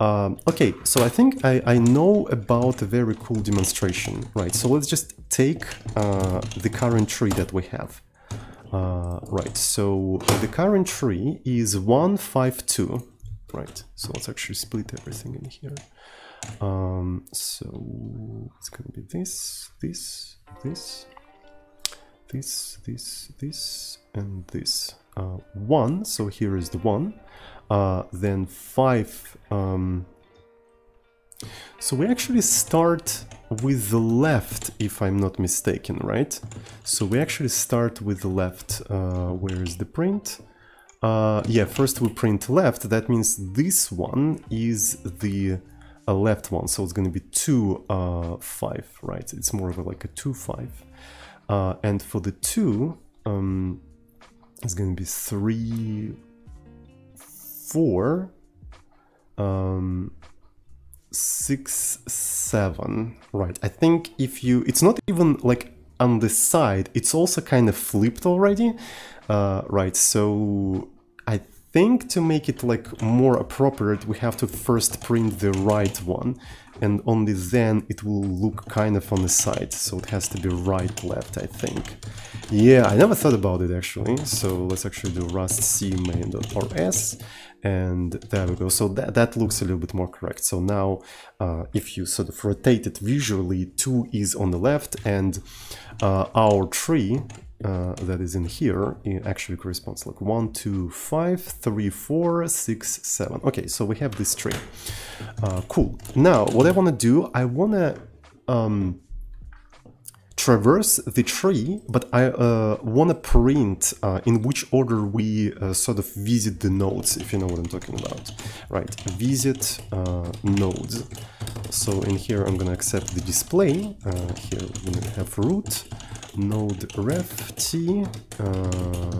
Um, okay, so I think I, I, know about a very cool demonstration, right? So let's just take uh, the current tree that we have. Uh, right, so the current tree is 152, right? So let's actually split everything in here. Um, so it's gonna be this, this, this, this, this, this, and this. Uh, one, so here is the one. Uh, then five. Um, so we actually start with the left, if I'm not mistaken, right? So we actually start with the left. Uh, where is the print? Uh, yeah, first we print left. That means this one is the a left one, so it's going to be 2, uh, 5, right? It's more of a, like a 2, 5. Uh, and for the 2, um, it's going to be 3, 4, um, 6, 7, right? I think if you, it's not even like on the side, it's also kind of flipped already, uh, right? So think to make it like more appropriate, we have to first print the right one and only then it will look kind of on the side. So it has to be right left, I think. Yeah, I never thought about it actually. So let's actually do rustc main.rs and there we go. So that, that looks a little bit more correct. So now uh, if you sort of rotate it visually, 2 is on the left and uh, our tree uh, that is in here it actually corresponds like one, two, five, three, four, six, seven. Okay, so we have this tree. Uh, cool. Now, what I want to do, I want to um, traverse the tree, but I uh, want to print uh, in which order we uh, sort of visit the nodes, if you know what I'm talking about. Right, visit uh, nodes. So in here I'm going to accept the display. Uh, here to have root node ref t uh,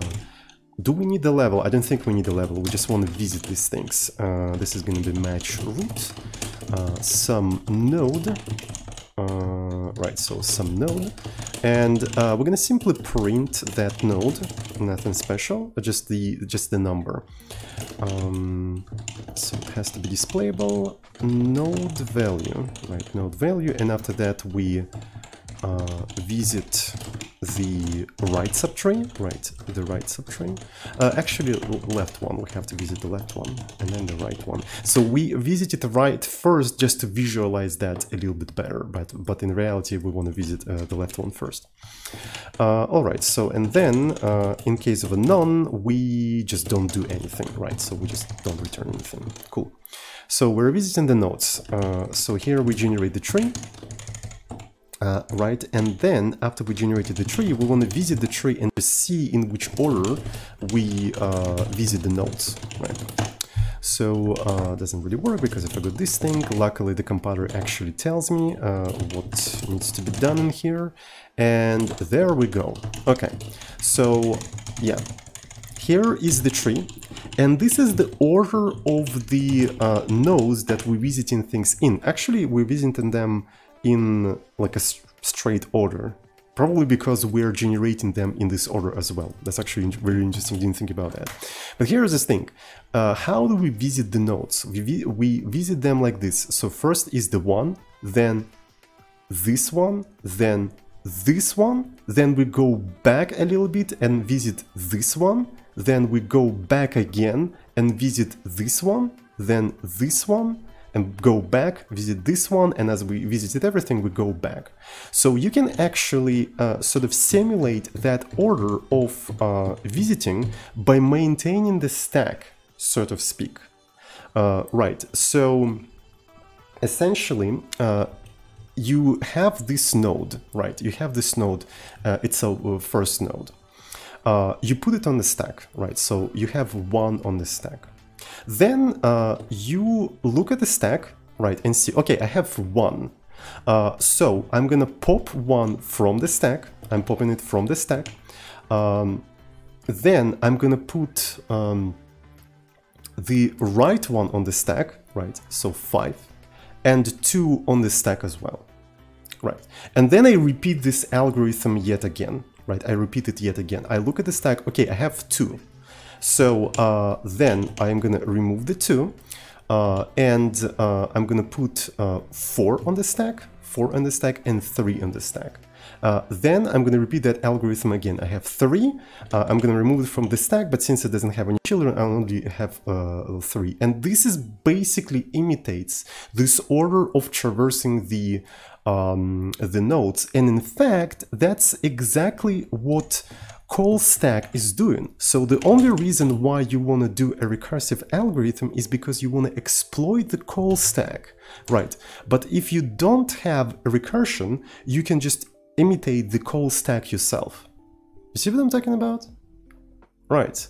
do we need the level? I don't think we need the level. We just want to visit these things. Uh, this is going to be match root, uh, some node, uh, right, so some node, and uh, we're gonna simply print that node, nothing special, just the just the number. Um, so it has to be displayable node value, right? Node value, and after that we uh, visit the right subtree, right, the right subtree. Uh, actually, left one, we have to visit the left one, and then the right one. So we visited the right first just to visualize that a little bit better, but, but in reality we want to visit uh, the left one first. Uh, Alright, so and then uh, in case of a none, we just don't do anything, right? So we just don't return anything. Cool. So we're visiting the nodes. Uh, so here we generate the tree, uh, right? And then after we generated the tree, we want to visit the tree and see in which order we uh, visit the nodes, right? So uh, doesn't really work because if I forgot this thing. Luckily, the compiler actually tells me uh, what needs to be done in here. And there we go. Okay, so yeah, here is the tree. And this is the order of the uh, nodes that we're visiting things in. Actually, we're visiting them in like a straight order. Probably because we're generating them in this order as well. That's actually very interesting, didn't think about that. But here's this thing. Uh, how do we visit the nodes? We, vi we visit them like this. So first is the one, then this one, then this one, then we go back a little bit and visit this one, then we go back again and visit this one, then this one, and go back, visit this one, and as we visited everything, we go back. So you can actually uh, sort of simulate that order of uh, visiting by maintaining the stack, sort of speak. Uh, right, so essentially, uh, you have this node, right? You have this node, uh, it's a uh, first node. you put it on the stack, right? So you have one on the stack. Then uh, you look at the stack, right, and see, okay, I have one. Uh, so I'm gonna pop one from the stack. I'm popping it from the stack. Um, then I'm gonna put um, the right one on the stack, right, so five, and two on the stack as well, right. And then I repeat this algorithm yet again, right, I repeat it yet again. I look at the stack, okay, I have two. So uh, then I'm gonna remove the two uh, and uh, I'm gonna put uh, four on the stack, four on the stack and three on the stack. Uh, then I'm going to repeat that algorithm again. I have three. Uh, I'm going to remove it from the stack, but since it doesn't have any children, I only have three. And this is basically imitates this order of traversing the um, the nodes. And in fact, that's exactly what call stack is doing. So the only reason why you want to do a recursive algorithm is because you want to exploit the call stack, right? But if you don't have a recursion, you can just imitate the call stack yourself. You see what I'm talking about? Right.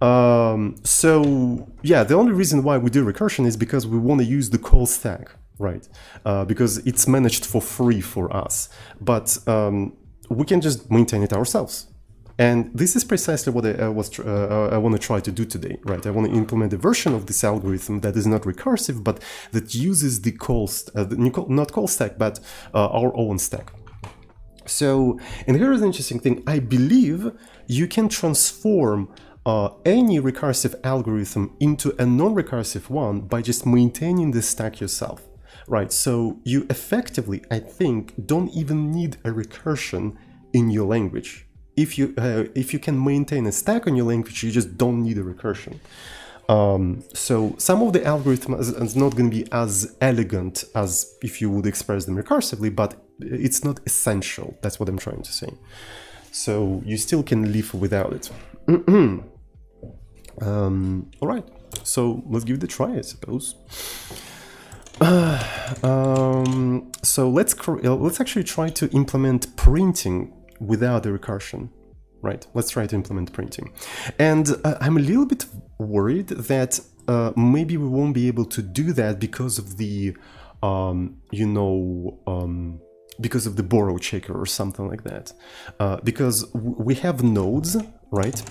Um, so yeah, the only reason why we do recursion is because we want to use the call stack, right? Uh, because it's managed for free for us, but um, we can just maintain it ourselves. And this is precisely what I, uh, was uh, I want to try to do today, right? I want to implement a version of this algorithm that is not recursive, but that uses the call, uh, the, not call stack, but uh, our own stack. So, and here is an interesting thing. I believe you can transform uh, any recursive algorithm into a non-recursive one by just maintaining the stack yourself, right? So you effectively, I think, don't even need a recursion in your language if you uh, if you can maintain a stack on your language, you just don't need a recursion. Um, so some of the algorithm is, is not going to be as elegant as if you would express them recursively, but it's not essential. That's what I'm trying to say. So you still can live without it. (clears throat) um, all right. So let's give it a try, I suppose. Uh, (sighs) um, so let's let's actually try to implement printing without the recursion, right? Let's try to implement printing. And uh, I'm a little bit worried that uh, maybe we won't be able to do that because of the, um, you know, um, because of the borrow checker or something like that. Uh, because we have nodes, right?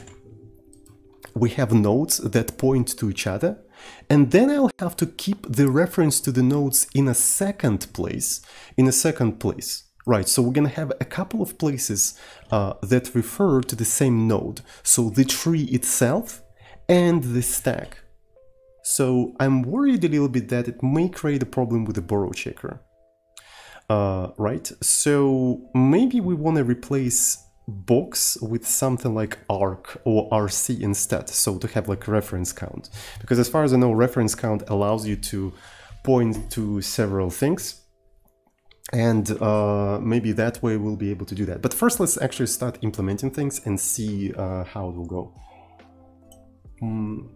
we have nodes that point to each other, and then I'll have to keep the reference to the nodes in a second place, in a second place. Right, so we're gonna have a couple of places uh, that refer to the same node. So the tree itself and the stack. So I'm worried a little bit that it may create a problem with the borrow checker. Uh, right, so maybe we want to replace box with something like arc or rc instead so to have like reference count because as far as i know reference count allows you to point to several things and uh, maybe that way we'll be able to do that. But first let's actually start implementing things and see uh, how it will go. Mm,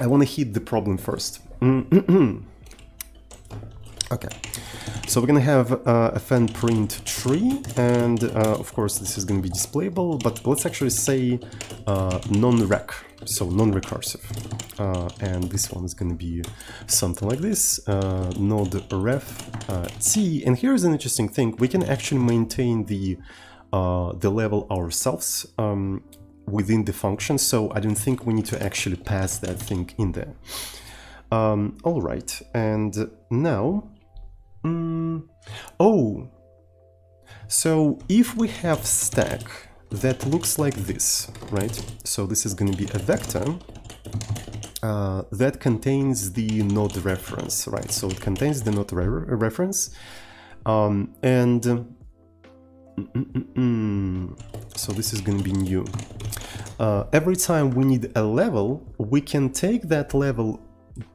i want to hit the problem first (clears throat) okay so we're gonna have uh, a fan print tree, and uh, of course this is gonna be displayable, but let's actually say uh, non-rec, so non-recursive. Uh, and this one is gonna be something like this, uh, node ref uh, t, and here's an interesting thing, we can actually maintain the, the level ourselves um, within the function, so I don't think we need to actually pass that thing in there. Um, all right, and now Mm. Oh, so if we have stack that looks like this, right? So this is going to be a vector uh, that contains the node reference, right? So it contains the node re reference, um, and mm, mm, mm, so this is going to be new. Uh, every time we need a level, we can take that level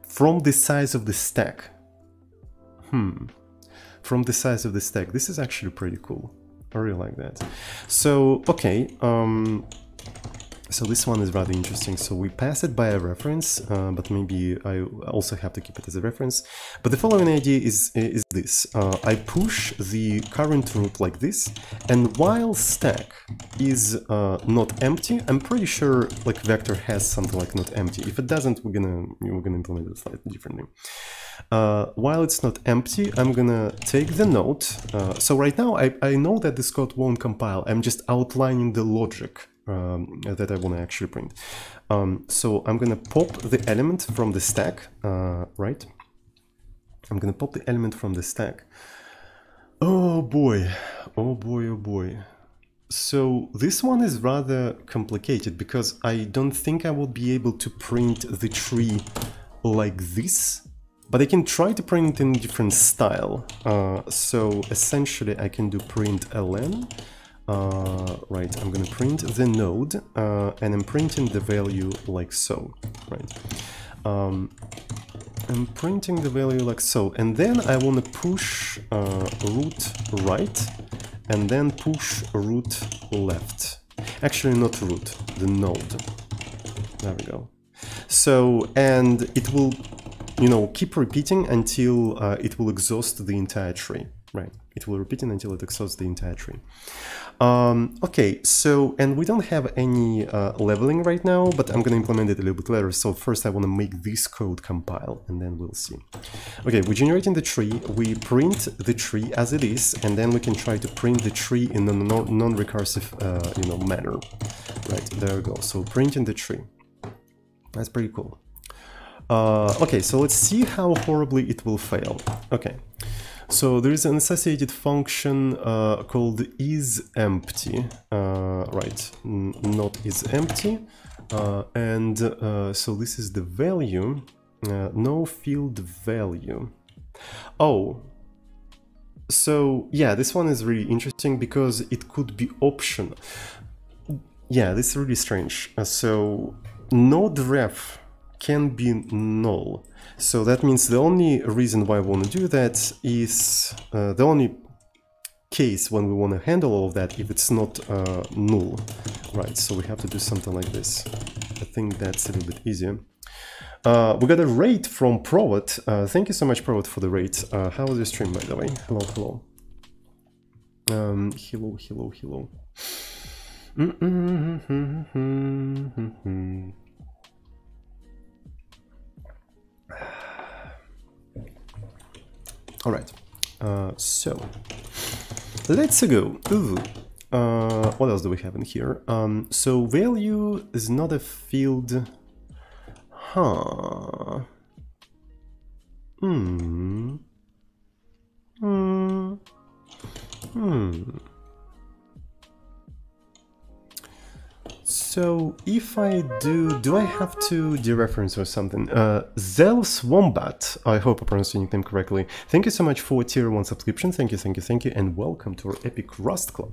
from the size of the stack Hmm. From the size of the stack. This is actually pretty cool. I really like that. So, okay. Um, so this one is rather interesting. So we pass it by a reference, uh, but maybe I also have to keep it as a reference. But the following idea is, is this. Uh, I push the current root like this, and while stack is uh, not empty, I'm pretty sure like vector has something like not empty. If it doesn't, we're gonna we're gonna implement it slightly differently. Uh, while it's not empty, I'm gonna take the note. Uh, so right now, I, I know that this code won't compile. I'm just outlining the logic um, that I want to actually print. Um, so I'm gonna pop the element from the stack, uh, right? I'm gonna pop the element from the stack. Oh boy, oh boy, oh boy. So this one is rather complicated because I don't think I will be able to print the tree like this but I can try to print in different style. Uh, so essentially I can do println. Uh, right, I'm gonna print the node uh, and I'm printing the value like so, right? Um, I'm printing the value like so, and then I want to push uh, root right and then push root left. Actually, not root, the node. There we go. So, and it will you know, keep repeating until uh, it will exhaust the entire tree, right? It will repeat until it exhausts the entire tree. Um, okay, so, and we don't have any uh, leveling right now, but I'm gonna implement it a little bit later. So first I wanna make this code compile and then we'll see. Okay, we're generating the tree, we print the tree as it is, and then we can try to print the tree in a non-recursive, uh, you know, manner. Right, there we go. So printing the tree. That's pretty cool. Uh, okay, so let's see how horribly it will fail. Okay, so there is an associated function uh, called is empty, uh, right, not is empty, uh, and uh, so this is the value, uh, no field value. Oh, so yeah, this one is really interesting because it could be optional. Yeah, this is really strange. so node ref can be null. So that means the only reason why I want to do that is uh, the only case when we want to handle all of that if it's not uh, null. Right, so we have to do something like this. I think that's a little bit easier. Uh, we got a rate from Provat. Uh, thank you so much, Provat, for the rate. Uh, how was your stream, by the way? Hello, hello. Um, hello, hello, hello. All right, uh, so let's go. Ooh. uh, what else do we have in here? Um, so value is not a field. Huh. Hmm. Hmm. Hmm. So if I do, do I have to dereference or something? Uh, Zels Wombat, I hope I pronounced your nickname correctly. Thank you so much for tier 1 subscription, thank you, thank you, thank you, and welcome to our Epic Rust Club.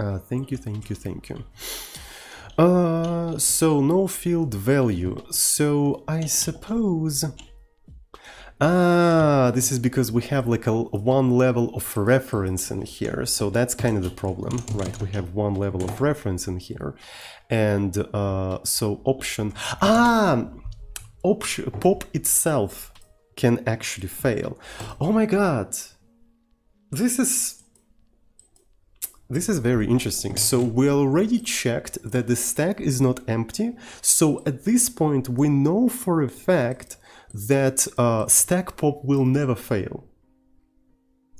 Uh, thank you, thank you, thank you. Uh, so no field value, so I suppose... Ah, this is because we have like a one level of reference in here, so that's kind of the problem, right? We have one level of reference in here, and uh, so option ah option pop itself can actually fail. Oh my god, this is this is very interesting. So we already checked that the stack is not empty. So at this point, we know for a fact that uh, stack pop will never fail.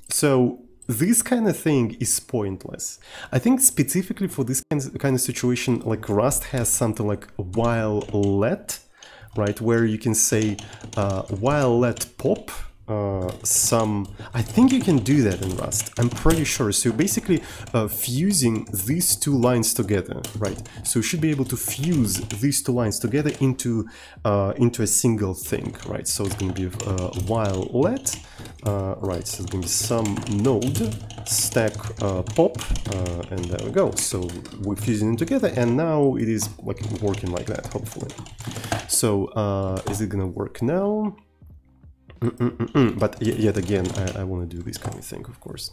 So this kind of thing is pointless. I think specifically for this kind of situation, like Rust has something like while let, right, where you can say uh, while let pop uh, some... I think you can do that in Rust, I'm pretty sure. So basically uh, fusing these two lines together, right? So you should be able to fuse these two lines together into uh, into a single thing, right? So it's going to be uh, while let, uh, right, so it's going to be some node stack uh, pop, and there we go. So we're fusing them together and now it is like working like that, hopefully. So is it going to work now? Mm -mm -mm but yet again, I, I want to do this kind of thing, of course.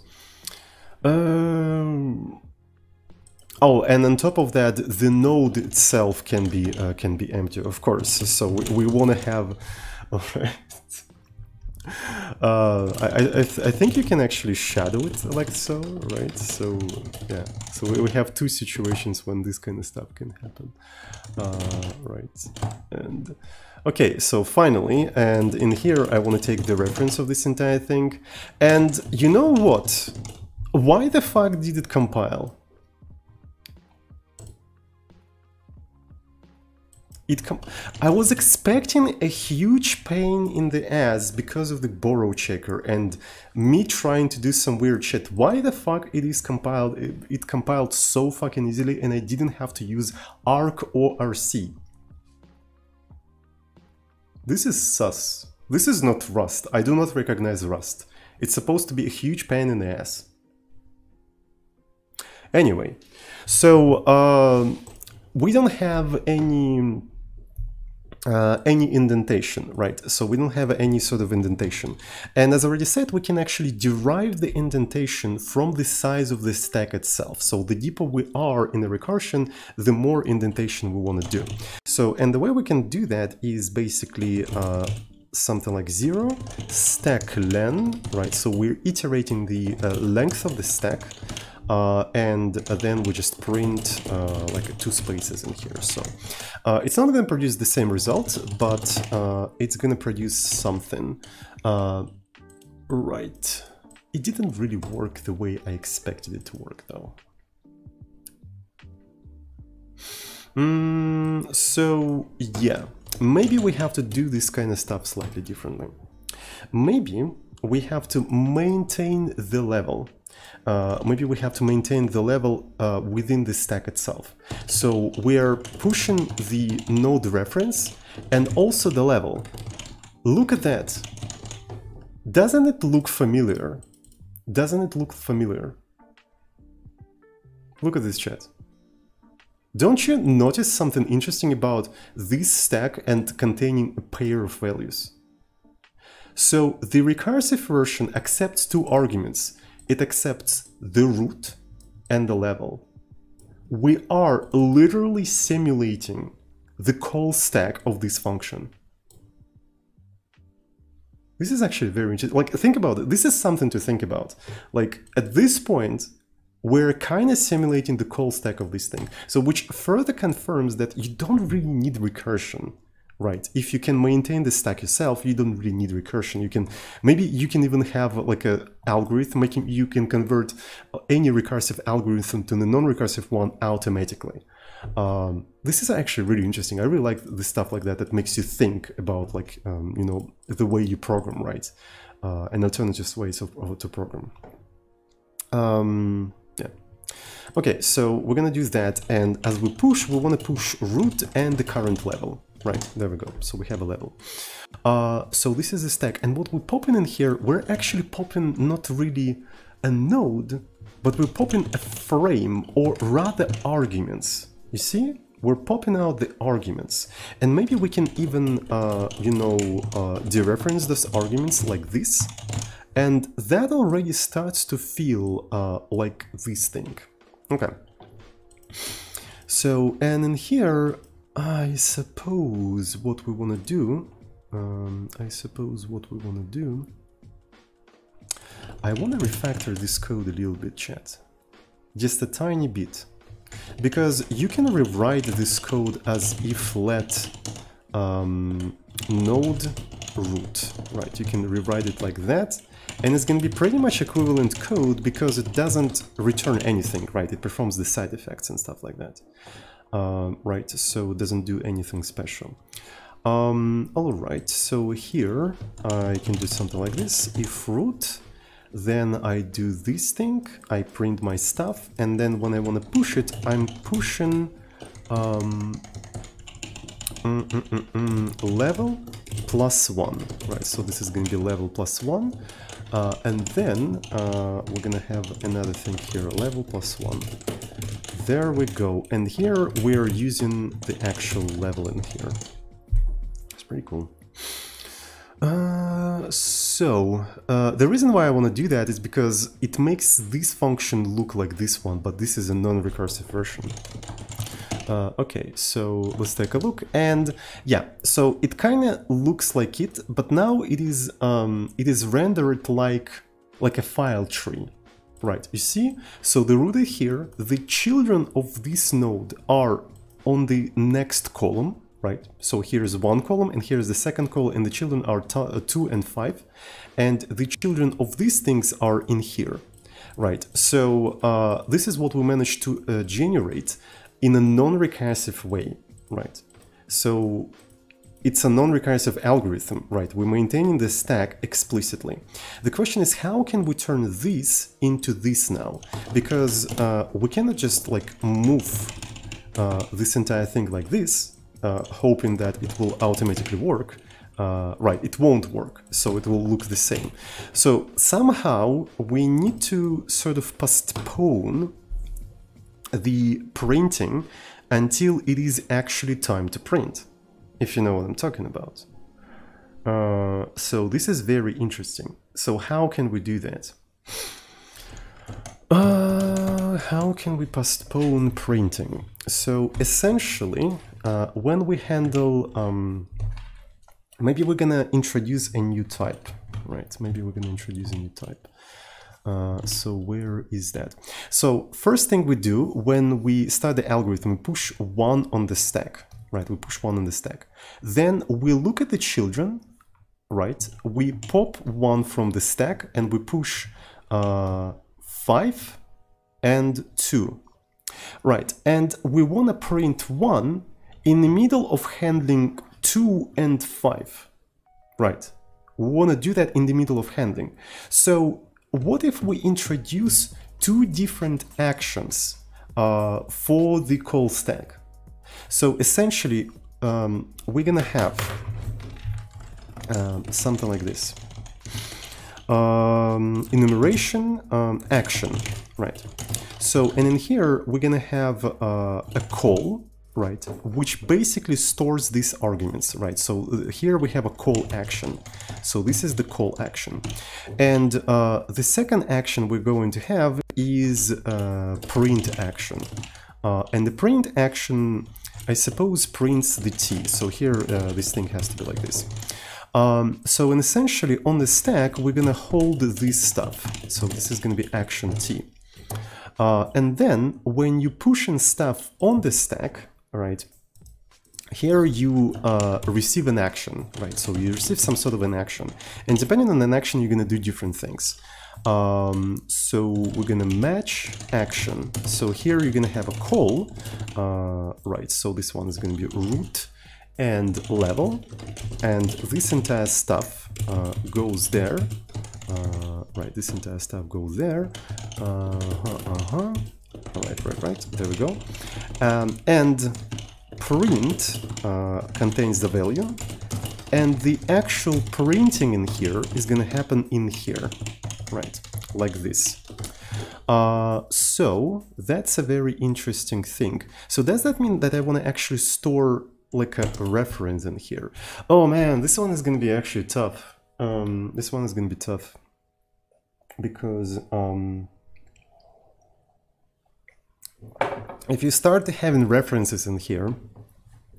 Um, oh, and on top of that, the node itself can be uh, can be empty, of course. So we, we want to have. (laughs) Uh, I, I, th I, think you can actually shadow it like so, right? So yeah, so we, we have two situations when this kind of stuff can happen, uh, right? And Okay, so finally, and in here I want to take the reference of this entire thing. And you know what? Why the fuck did it compile? It com I was expecting a huge pain in the ass because of the borrow checker and me trying to do some weird shit. Why the fuck it is compiled? It, it compiled so fucking easily and I didn't have to use arc or RC. This is sus. This is not Rust. I do not recognize Rust. It's supposed to be a huge pain in the ass. Anyway, so uh, we don't have any uh, any indentation, right? So we don't have any sort of indentation. And as I already said, we can actually derive the indentation from the size of the stack itself. So the deeper we are in the recursion, the more indentation we want to do. So, and the way we can do that is basically uh, something like zero stack len, right? So we're iterating the uh, length of the stack uh, and then we just print uh, like two spaces in here. So uh, it's not going to produce the same result, but uh, it's going to produce something. Uh, right. It didn't really work the way I expected it to work, though. Mm, so, yeah, maybe we have to do this kind of stuff slightly differently. Maybe we have to maintain the level uh, maybe we have to maintain the level uh, within the stack itself. So we are pushing the node reference and also the level. Look at that. Doesn't it look familiar? Doesn't it look familiar? Look at this chat. Don't you notice something interesting about this stack and containing a pair of values? So the recursive version accepts two arguments, it accepts the root and the level. We are literally simulating the call stack of this function. This is actually very interesting. Like, think about it. This is something to think about. Like, at this point, we're kind of simulating the call stack of this thing. So, which further confirms that you don't really need recursion right. If you can maintain the stack yourself you don't really need recursion. You can maybe you can even have like a algorithm making you can convert any recursive algorithm to the non-recursive one automatically. Um, this is actually really interesting. I really like the stuff like that that makes you think about like um, you know the way you program right? Uh, and alternative ways of, of to program. Um, yeah. Okay so we're gonna do that and as we push we want to push root and the current level Right, there we go. So we have a level. Uh, so this is a stack. And what we're popping in here, we're actually popping not really a node, but we're popping a frame or rather arguments. You see? We're popping out the arguments. And maybe we can even, uh, you know, uh, dereference those arguments like this. And that already starts to feel uh, like this thing. Okay. So, and in here, I suppose what we want to do, um, I suppose what we want to do, I want to refactor this code a little bit, chat. Just a tiny bit. Because you can rewrite this code as if let um, node root, right? You can rewrite it like that, and it's going to be pretty much equivalent code because it doesn't return anything, right? It performs the side effects and stuff like that um, right? So it doesn't do anything special. Um, all right, so here I can do something like this. If root, then I do this thing, I print my stuff, and then when I want to push it, I'm pushing um, mm, mm, mm, mm level plus one, right? So this is going to be level plus one, uh, and then uh, we're going to have another thing here, level plus one. There we go. And here we're using the actual level in here. It's pretty cool. Uh, so, uh, the reason why I want to do that is because it makes this function look like this one, but this is a non-recursive version. Uh, okay, so let's take a look. And yeah, so it kind of looks like it, but now it is um, it is rendered like like a file tree. Right, you see? So the root here, the children of this node are on the next column, right? So here's one column and here's the second column and the children are uh, 2 and 5 and the children of these things are in here, right? So uh, this is what we managed to uh, generate in a non-recursive way, right? So it's a non-recursive algorithm, right? We're maintaining the stack explicitly. The question is how can we turn this into this now? Because uh, we cannot just like move uh, this entire thing like this, uh, hoping that it will automatically work. Uh, right, it won't work, so it will look the same. So somehow we need to sort of postpone the printing until it is actually time to print if you know what I'm talking about. Uh, so this is very interesting. So how can we do that? Uh, how can we postpone printing? So essentially, uh, when we handle, um, maybe we're gonna introduce a new type, right? Maybe we're gonna introduce a new type. Uh, so where is that? So first thing we do when we start the algorithm, we push one on the stack right? We push one on the stack. Then we look at the children, right? We pop one from the stack and we push uh, five and two, right? And we want to print one in the middle of handling two and five, right? We want to do that in the middle of handling. So what if we introduce two different actions uh, for the call stack? So essentially, um, we're gonna have um, something like this. Um, enumeration um, action, right? So, and in here, we're gonna have uh, a call, right? Which basically stores these arguments, right? So uh, here we have a call action. So this is the call action. And uh, the second action we're going to have is uh, print action. Uh, and the print action I suppose prints the t. So here uh, this thing has to be like this. Um, so and essentially on the stack we're gonna hold this stuff. So this is gonna be action t. Uh, and then when you push in stuff on the stack, right? here you uh, receive an action, right? So you receive some sort of an action, and depending on an action, you're gonna do different things. Um, so we're gonna match action. So here you're gonna have a call, uh, right? So this one is gonna be root and level, and this entire stuff uh, goes there. Uh, right, this entire stuff goes there. Uh-huh, uh-huh. Right, right, right. There we go. Um, and print uh, contains the value, and the actual printing in here is to happen in here, right, like this. Uh, so that's a very interesting thing. So does that mean that I want to actually store like a reference in here? Oh man, this one is going to be actually tough. Um, this one is going to be tough because um, if you start having references in here,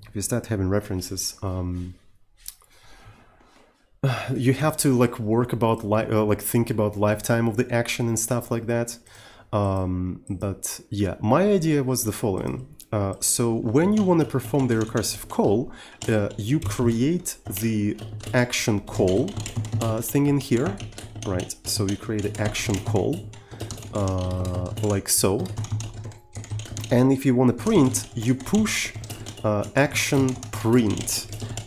if you start having references, um, (sighs) you have to like work about li- uh, like think about lifetime of the action and stuff like that. Um, but yeah, my idea was the following. Uh, so when you want to perform the recursive call, uh, you create the action call uh, thing in here, right? So you create an action call uh, like so. And if you want to print, you push uh, action print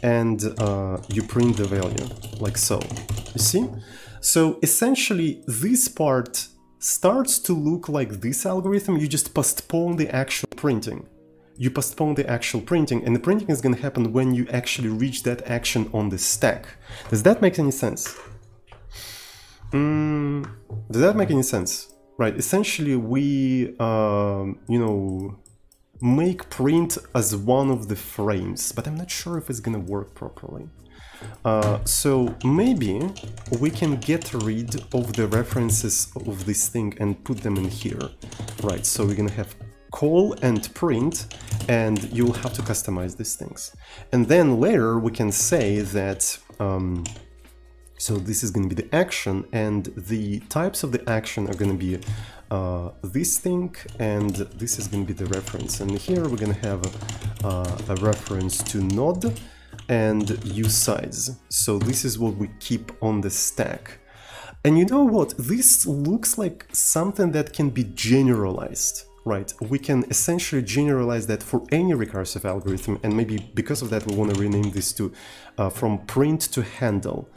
and uh, you print the value like so. You see? So essentially this part starts to look like this algorithm. You just postpone the actual printing. You postpone the actual printing and the printing is going to happen when you actually reach that action on the stack. Does that make any sense? Mm, does that make any sense? Right, essentially we, um, you know, make print as one of the frames, but I'm not sure if it's gonna work properly. Uh, so maybe we can get rid of the references of this thing and put them in here. Right, so we're gonna have call and print and you'll have to customize these things. And then later we can say that um, so this is going to be the action and the types of the action are going to be uh, this thing and this is going to be the reference. And here we're going to have a, uh, a reference to node and usize So this is what we keep on the stack. And you know what? This looks like something that can be generalized right? We can essentially generalize that for any recursive algorithm, and maybe because of that we want to rename this to uh, from print to handle.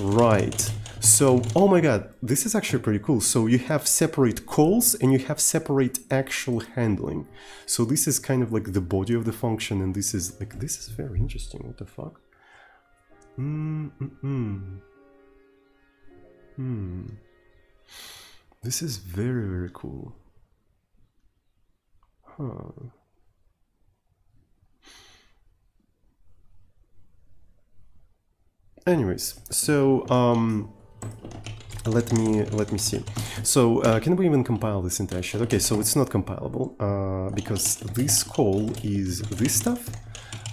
Right. So, oh my god, this is actually pretty cool. So you have separate calls and you have separate actual handling. So this is kind of like the body of the function, and this is like this is very interesting. What the fuck? Hmm. Hmm. Hmm. This is very very cool. Huh. Anyways, so um, let me let me see. So uh, can we even compile this entire shit? Okay, so it's not compilable uh, because this call is this stuff,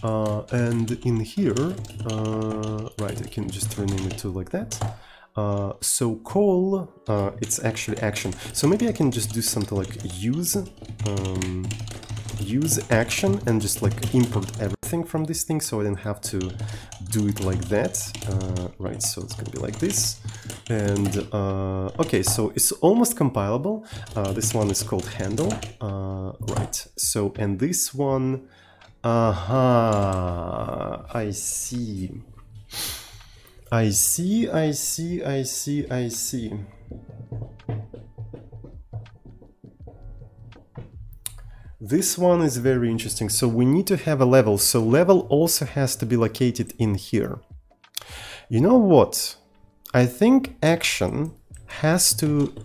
uh, and in here, uh, right? I can just rename it to like that. Uh, so call, uh, it's actually action. So maybe I can just do something like use, um, use action and just like import everything from this thing so I don't have to do it like that. Uh, right, so it's gonna be like this. And uh, okay, so it's almost compilable. Uh, this one is called handle. Uh, right, so and this one, aha, I see. I see, I see, I see, I see. This one is very interesting. So we need to have a level. So level also has to be located in here. You know what? I think action has to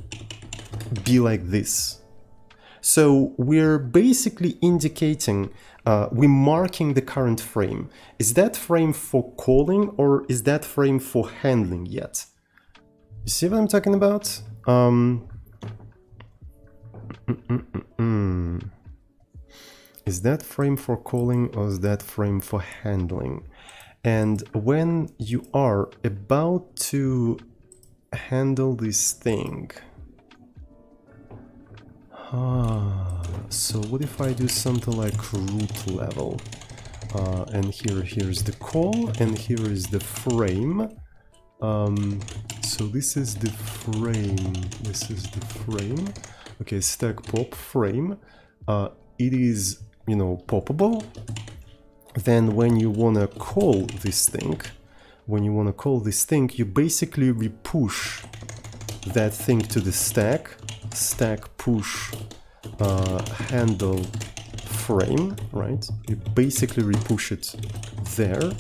be like this. So we're basically indicating uh, we're marking the current frame. Is that frame for calling or is that frame for handling yet? You see what I'm talking about? Um, mm -mm -mm is that frame for calling or is that frame for handling? And when you are about to handle this thing, Ah, so what if I do something like root level? uh, and here here's the call, and here is the frame. Um, so this is the frame. This is the frame. Okay, stack pop frame. Uh, it is you know poppable. Then when you wanna call this thing, when you wanna call this thing, you basically repush that thing to the stack. Stack push uh, handle frame, right? You basically repush it there,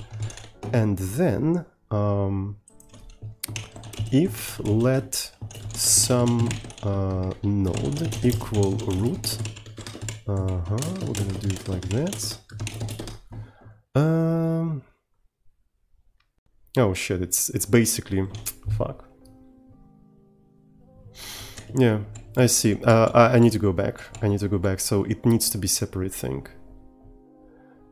and then um, if let some uh, node equal root, uh-huh, we're gonna do it like that. Um, oh shit, it's it's basically fuck. Yeah, I see. Uh, I, I need to go back. I need to go back. So it needs to be separate thing.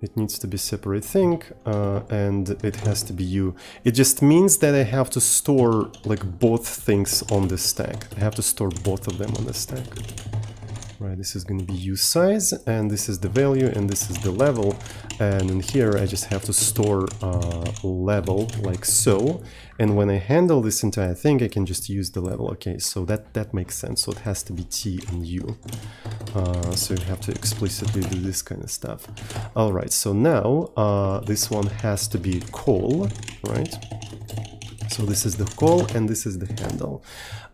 It needs to be separate thing, uh, and it has to be you. It just means that I have to store like both things on the stack. I have to store both of them on the stack. Right, this is going to be usize, and this is the value, and this is the level. And in here, I just have to store uh, level like so. And when I handle this entire thing, I can just use the level. Okay, so that, that makes sense. So it has to be t and u. Uh, so you have to explicitly do this kind of stuff. All right, so now uh, this one has to be call, right? So this is the call and this is the handle.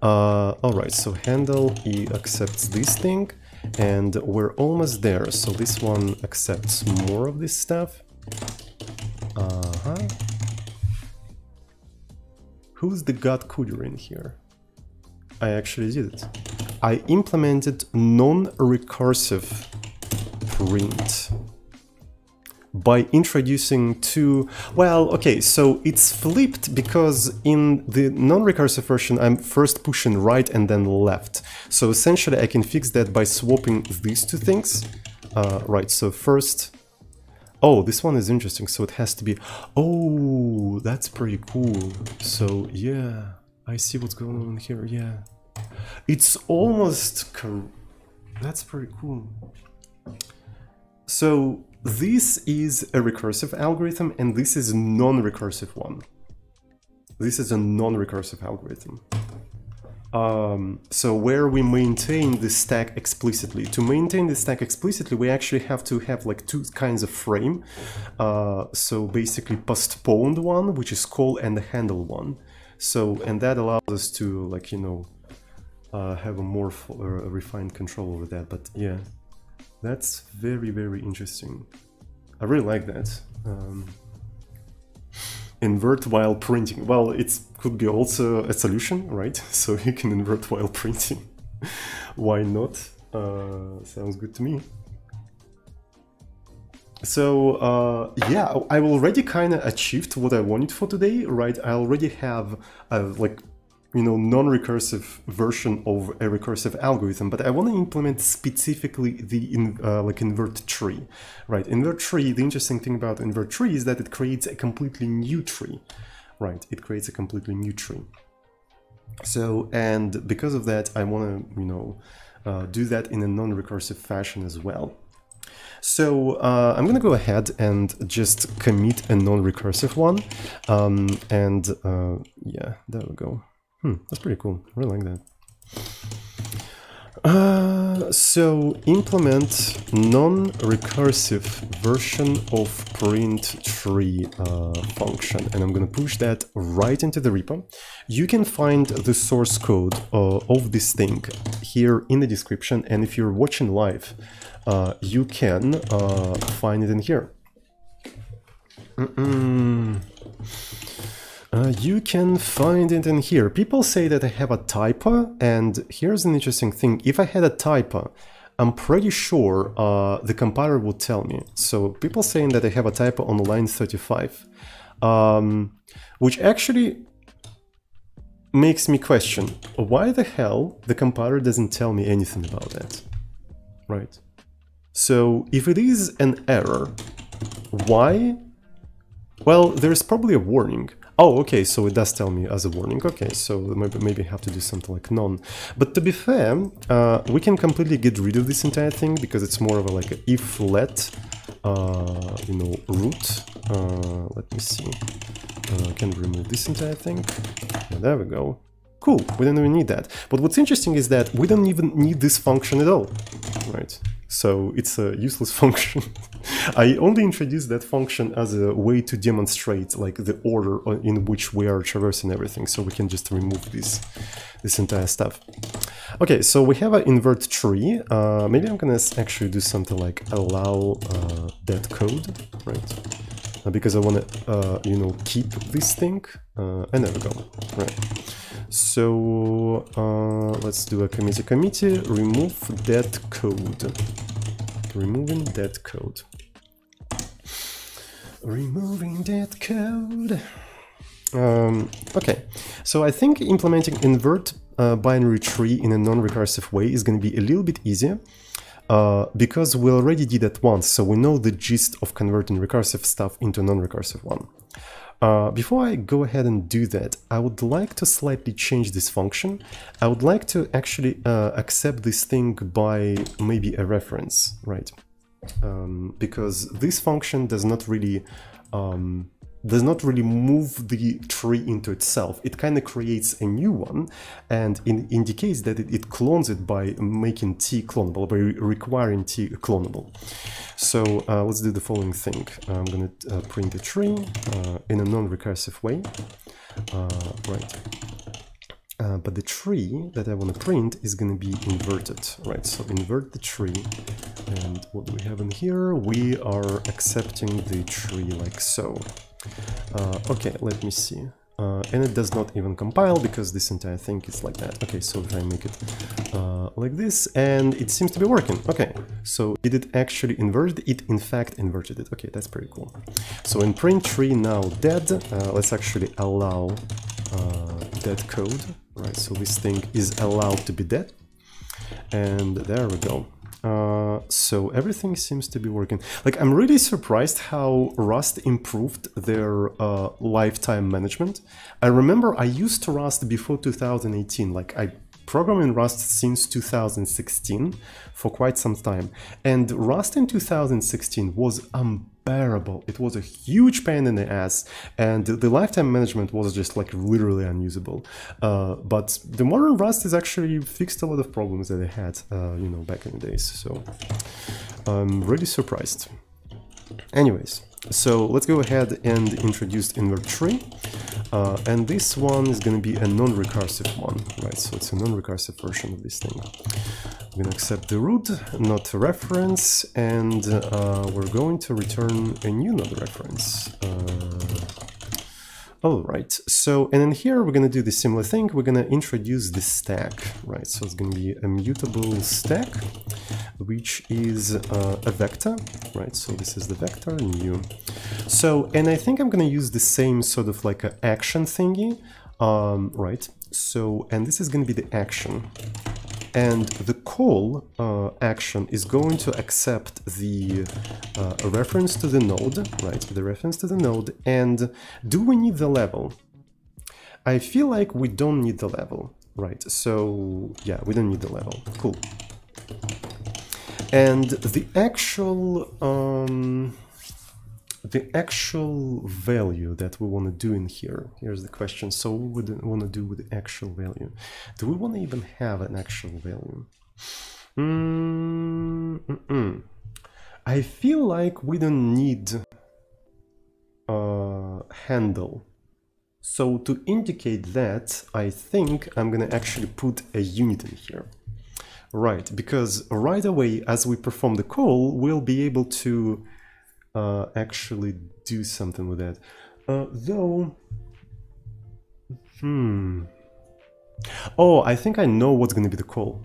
Uh, all right, so handle he accepts this thing and we're almost there. So this one accepts more of this stuff. Uh-huh. Who's the god cooler in here? I actually did it. I implemented non-recursive print by introducing two... Well, okay, so it's flipped because in the non-recursive version I'm first pushing right and then left. So essentially I can fix that by swapping these two things. Uh, right, so first... Oh, this one is interesting, so it has to be... Oh, that's pretty cool. So, yeah, I see what's going on here, yeah. It's almost... That's pretty cool. So this is a recursive algorithm and this is a non-recursive one. This is a non-recursive algorithm. Um, so where we maintain the stack explicitly. To maintain the stack explicitly, we actually have to have like two kinds of frame. Uh, so basically postponed one, which is call and the handle one. So, and that allows us to like, you know, uh, have a more uh, refined control over that. But yeah, that's very, very interesting. I really like that. Um, invert while printing. Well, it could be also a solution, right? (laughs) So you can invert while printing. (laughs) Why not? Uh, sounds good to me. So uh, yeah, I already kind of achieved what I wanted for today, right? I already have a, like you know, non-recursive version of a recursive algorithm, but I want to implement specifically the in, uh, like invert tree, right? Invert tree, the interesting thing about invert tree is that it creates a completely new tree, right? It creates a completely new tree. So, and because of that, I want to, you know, uh, do that in a non-recursive fashion as well. So uh, I'm going to go ahead and just commit a non-recursive one. Um, and uh, yeah, there we go. Hmm, that's pretty cool. I really like that. Uh, so implement non-recursive version of print tree uh, function and I'm gonna push that right into the repo. You can find the source code uh, of this thing here in the description and if you're watching live uh, you can uh, find it in here. Mm -mm. Uh, you can find it in here. People say that I have a typo, and here's an interesting thing. If I had a typo, I'm pretty sure uh, the compiler would tell me. So people saying that I have a typo on line 35, um, which actually makes me question, why the hell the compiler doesn't tell me anything about that, right? So if it is an error, why? Well, there's probably a warning. Oh, okay, so it does tell me as a warning. Okay, so maybe, maybe I have to do something like none. But to be fair, uh, we can completely get rid of this entire thing because it's more of a like a if let, uh, you know, root. Uh, let me see. Uh, can remove this entire thing. There we go. Cool, we don't even need that. But what's interesting is that we don't even need this function at all, right? So it's a useless (laughs) function. I only introduced that function as a way to demonstrate like the order in which we are traversing everything. So we can just remove this, this entire stuff. Okay, so we have an invert tree. Uh, maybe I'm gonna actually do something like allow uh, that code, right? Because I want to, uh, you know, keep this thing. Uh, and there we go, right? So uh, let's do a committee committee, remove that code. Removing that code. Removing that code. Um, okay, so I think implementing invert uh, binary tree in a non-recursive way is going to be a little bit easier. Uh, because we already did that once, so we know the gist of converting recursive stuff into a non-recursive one. Uh, before I go ahead and do that, I would like to slightly change this function. I would like to actually uh, accept this thing by maybe a reference, right? Um, because this function does not really um, does not really move the tree into itself. It kind of creates a new one and in, indicates that it, clones it by making t clonable, by re requiring t clonable. So uh, let's do the following thing. I'm going to uh, print a tree uh, in a non-recursive way. Uh, right. Uh, but the tree that I want to print is going to be inverted, right? So invert the tree, and what do we have in here? We are accepting the tree like so. Uh, okay, let me see. Uh, and it does not even compile because this entire thing is like that. Okay, so if I make it uh, like this, and it seems to be working. Okay, so did it actually invert? It in fact inverted it. Okay, that's pretty cool. So in print tree now dead, uh, let's actually allow uh, dead code, right? So this thing is allowed to be dead. And there we go. Uh, so everything seems to be working. Like, I'm really surprised how Rust improved their uh, lifetime management. I remember I used Rust before 2018. Like, I programmed in Rust since 2016 for quite some time. And Rust in 2016 was unbearable. It was a huge pain in the ass, and the lifetime management was just like literally unusable. Uh, but the modern Rust has actually fixed a lot of problems that they had, uh, you know, back in the days. So I'm really surprised. Anyways, so let's go ahead and introduce invert tree. Uh, and this one is going to be a non-recursive one, right? So it's a non-recursive version of this thing. I'm going to accept the root, not a reference, and uh, we're going to return a new node reference. Uh, all right, so, and then here we're to do the similar thing. We're to introduce the stack, right? So it's to be a mutable stack, which is uh, a vector, right? So this is the vector new. So, and I think I'm to use the same sort of like a action thingy, um, right? So, and this is going to be the action. And the call uh, action is going to accept the uh, reference to the node, right, the reference to the node, and do we need the level? I feel like we don't need the level, right, so yeah, we don't need the level, cool. And the actual, um, the actual value that we want to do in here here's the question. So what we want to do with the actual value? Do we want to even have an actual value? Mm -mm. i feel like we don't need a handle. So to indicate that i think i'm gonna actually put a unit in here. Right because right away as we perform the call we'll be able to uh, actually do something with that. Uh, though, hmm. Oh, I think I know what's going to be the call.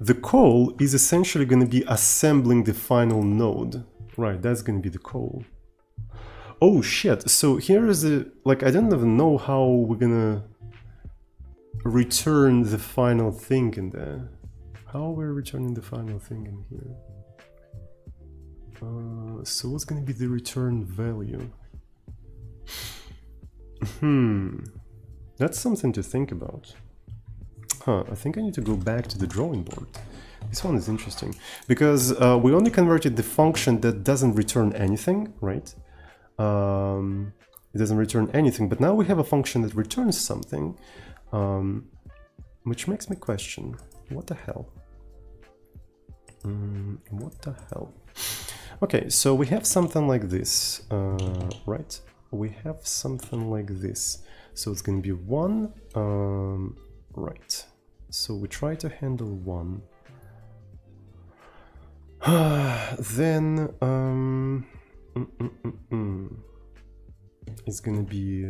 The call is essentially going to be assembling the final node. Right, that's going to be the call. Oh shit, so here is the... Like, I don't even know how we're gonna return the final thing in there. How we're we returning the final thing in here? Uh, so what's going to be the return value? Hmm. That's something to think about. Huh, I think I need to go back to the drawing board. This one is interesting because uh, we only converted the function that doesn't return anything, right? Um, it doesn't return anything, but now we have a function that returns something, um, which makes me question, what the hell? Mm, what the hell? Okay, so we have something like this, uh, right? We have something like this. So it's to be one, um, right. So we try to handle one. (sighs) then um, mm, mm, mm, mm. it's gonna be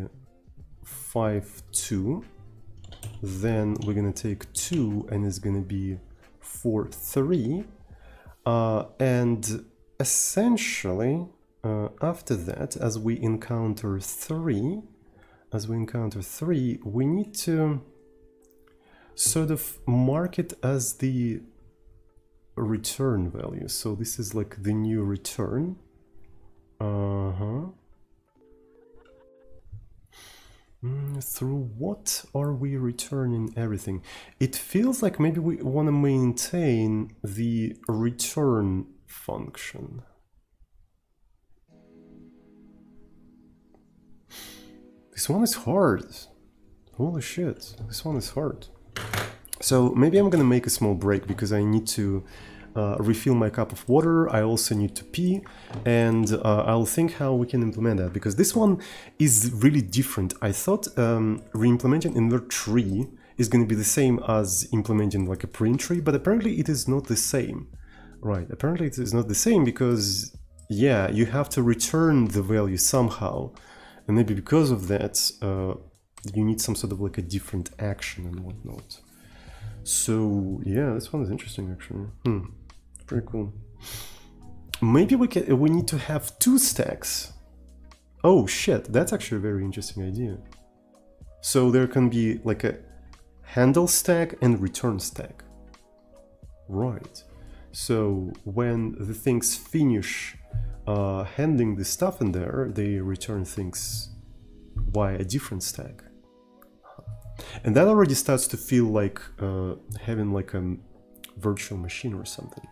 5 2 then we're gonna take 2 and it's gonna be 4 3 uh, and essentially uh, after that as we encounter 3 as we encounter 3 we need to sort of mark it as the return value. So this is like the new return. Uh-huh. Mm, through what are we returning everything? It feels like maybe we want to maintain the return function. This one is hard. Holy shit, this one is hard. So maybe I'm gonna make a small break because I need to uh, refill my cup of water, I also need to pee, and uh, I'll think how we can implement that, because this one is really different. I thought um, re-implementing invert tree is going to be the same as implementing like a print tree, but apparently it is not the same. Right, apparently it is not the same because, yeah, you have to return the value somehow, and maybe because of that, uh, you need some sort of like a different action and whatnot. So yeah, this one is interesting actually. Hmm. Very cool. Maybe we can we need to have two stacks. Oh shit, that's actually a very interesting idea. So there can be like a handle stack and return stack. Right. So when the things finish uh, handing the stuff in there, they return things via a different stack. And that already starts to feel like uh, having like a virtual machine or something.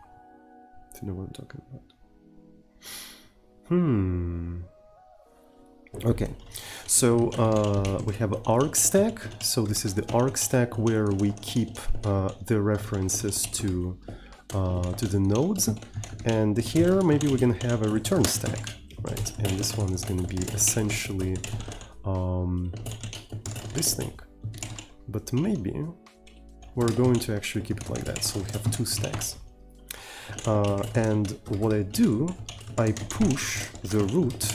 If you know what I'm talking about. Hmm. Okay, so uh, we have arg stack. So this is the arg stack where we keep uh, the references to uh, to the nodes, and here maybe we're gonna have a return stack, right? And this one is gonna be essentially um, this thing but maybe we're going to actually keep it like that, so we have two stacks. Uh, and what I do, I push the root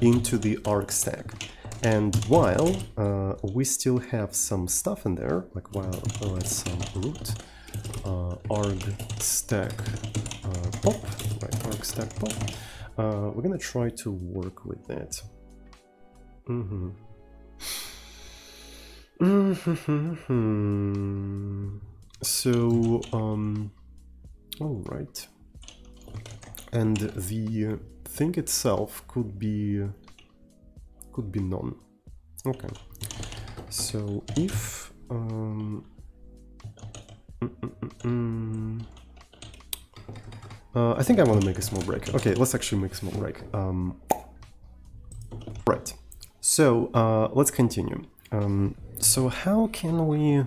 into the arg stack. And while uh, we still have some stuff in there, like while let's some root uh, arg stack uh, pop, right, arg stack pop, uh, we're gonna try to work with that. Mm -hmm. so, um, all right. And the thing itself could be could be none. Okay. So if um, uh, I think I want to make a small break. Okay, let's actually make a small break. Um, right. So uh, let's continue. Um, so how can we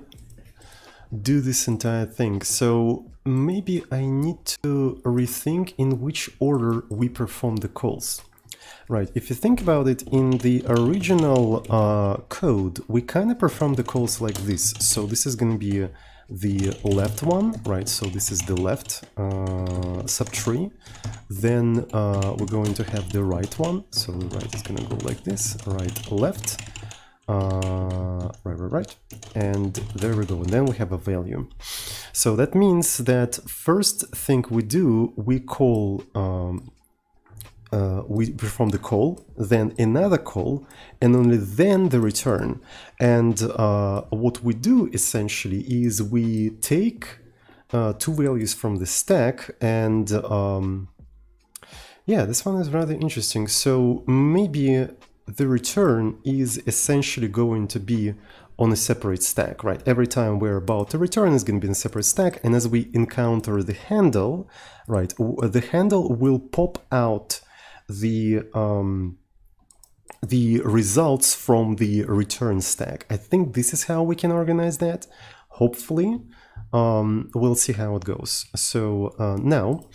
do this entire thing? So maybe I need to rethink in which order we perform the calls. Right, if you think about it, in the original uh, code, we kind of perform the calls like this. So this is going to be the left one, right? So this is the left uh, subtree. Then uh, we're going to have the right one. So the right is going to go like this, right, left. Uh, right, right, right. And there we go. And then we have a value. So that means that first thing we do, we call, um, uh, we perform the call, then another call, and only then the return. And uh, what we do essentially is we take uh, two values from the stack and um, yeah, this one is rather interesting. So maybe the return is essentially going to be on a separate stack, right? Every time we're about to return is going to be in a separate stack. And as we encounter the handle, right, the handle will pop out the um, the results from the return stack. I think this is how we can organize that. Hopefully, um, we'll see how it goes. So uh, now,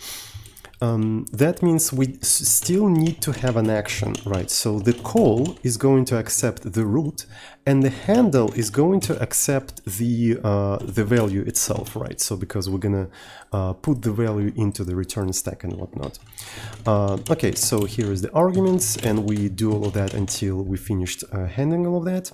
um, that means we still need to have an action, right? So the call is going to accept the root and the handle is going to accept the, uh, the value itself, right? So because we're gonna uh, put the value into the return stack and whatnot. Uh, okay, so here is the arguments and we do all of that until we finished uh, handling all of that.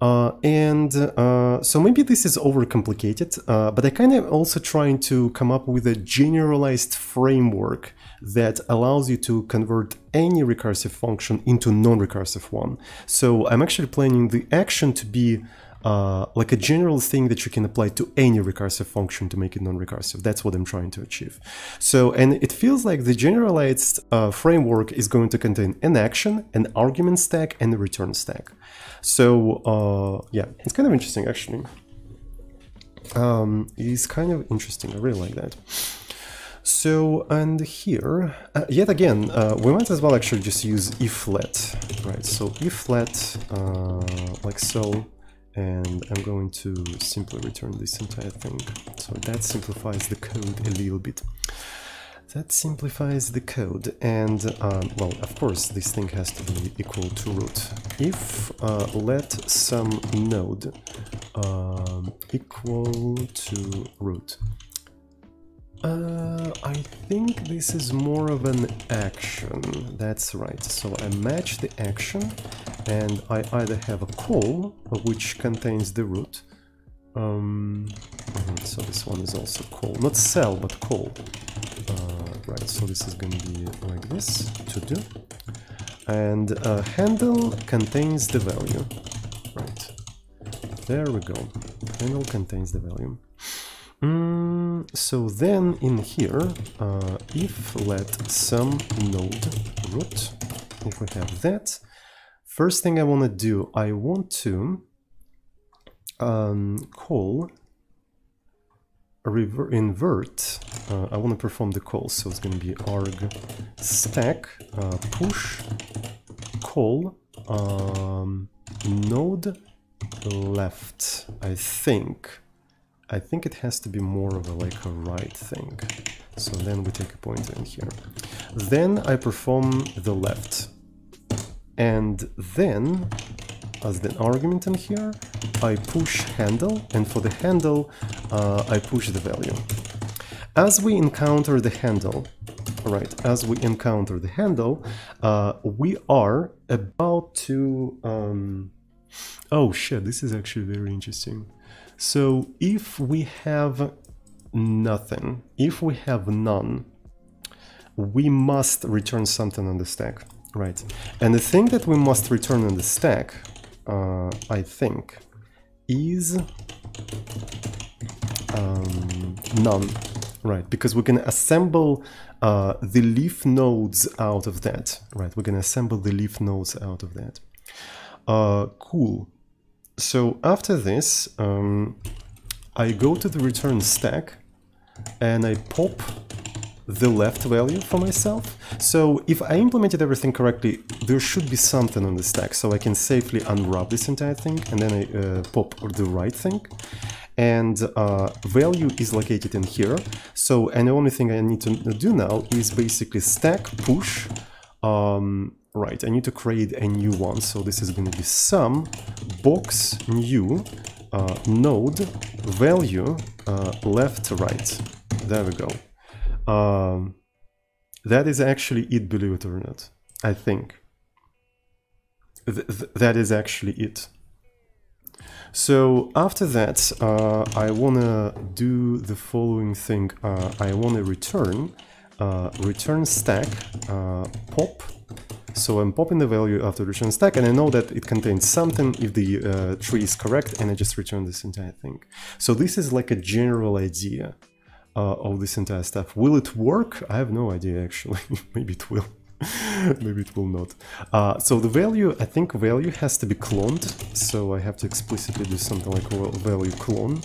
Uh, and uh, so maybe this is overcomplicated, uh, but I kind of also trying to come up with a generalized framework that allows you to convert any recursive function into non-recursive one. So I'm actually planning the action to be uh, like a general thing that you can apply to any recursive function to make it non-recursive. That's what I'm trying to achieve. So, and it feels like the generalized uh, framework is going to contain an action, an argument stack, and a return stack. So, uh, yeah, it's kind of interesting actually. Um, it's kind of interesting. I really like that. So, and here, uh, yet again, uh, we might as well actually just use if let, right? So if let, uh, like so, and I'm going to simply return this entire thing. So that simplifies the code a little bit. That simplifies the code and, um, well, of course, this thing has to be equal to root. If uh, let some node um, equal to root, uh, I think this is more of an action. That's right. So I match the action and I either have a call which contains the root. Um, mhm, so this one is also call, not cell, but call. Uh, right, so this is going to be like this, to do. And uh, handle contains the value. Right, there we go. Handle contains the value. Mm, so then in here, uh, if let some node root, if we have that, first thing I want to do, I want to um, call rever invert, uh, I want to perform the call, so it's going to be arg stack uh, push call um, node left, I think. I think it has to be more of a like a right thing. So then we take a pointer in here. Then I perform the left. And then, as the argument in here, I push handle, and for the handle, uh, I push the value. As we encounter the handle, right, as we encounter the handle, uh, we are about to... Um, oh shit, this is actually very interesting. So if we have nothing, if we have none, we must return something on the stack, right? And the thing that we must return on the stack, uh, I think, is um, none, right? Because we're going to assemble uh, the leaf nodes out of that, right? We're going to assemble the leaf nodes out of that. Uh, cool. So after this, um, I go to the return stack and I pop the left value for myself. So if I implemented everything correctly, there should be something on the stack, so I can safely unwrap this entire thing and then I uh, pop the right thing. And uh, value is located in here. So, and the only thing I need to do now is basically stack push um, Right, I need to create a new one. So this is going to be some box new uh, node value uh, left right. There we go. Um, that is actually it, believe it or not. I think. Th th that is actually it. So after that, uh, I want to do the following thing. Uh, I want to return uh, return stack uh, pop so I'm popping the value after return stack and I know that it contains something if the uh, tree is correct and I just return this entire thing. So this is like a general idea uh, of this entire stuff. Will it work? I have no idea actually. (laughs) Maybe it will. (laughs) maybe it will not. Uh, so the value, I think value has to be cloned. So I have to explicitly do something like value clone.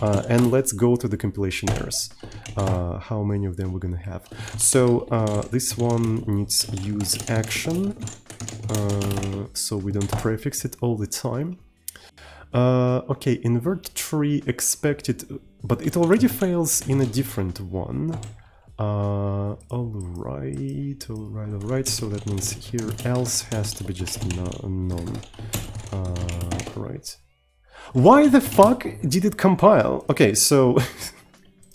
Uh, and let's go to the compilation errors. Uh, how many of them we're gonna have? So uh, this one needs use action. Uh, so we don't prefix it all the time. Uh, okay, invert tree expected, but it already fails in a different one. Uh, alright, alright, alright, so that means here else has to be just no, none. Uh, right. Why the fuck did it compile? Okay, so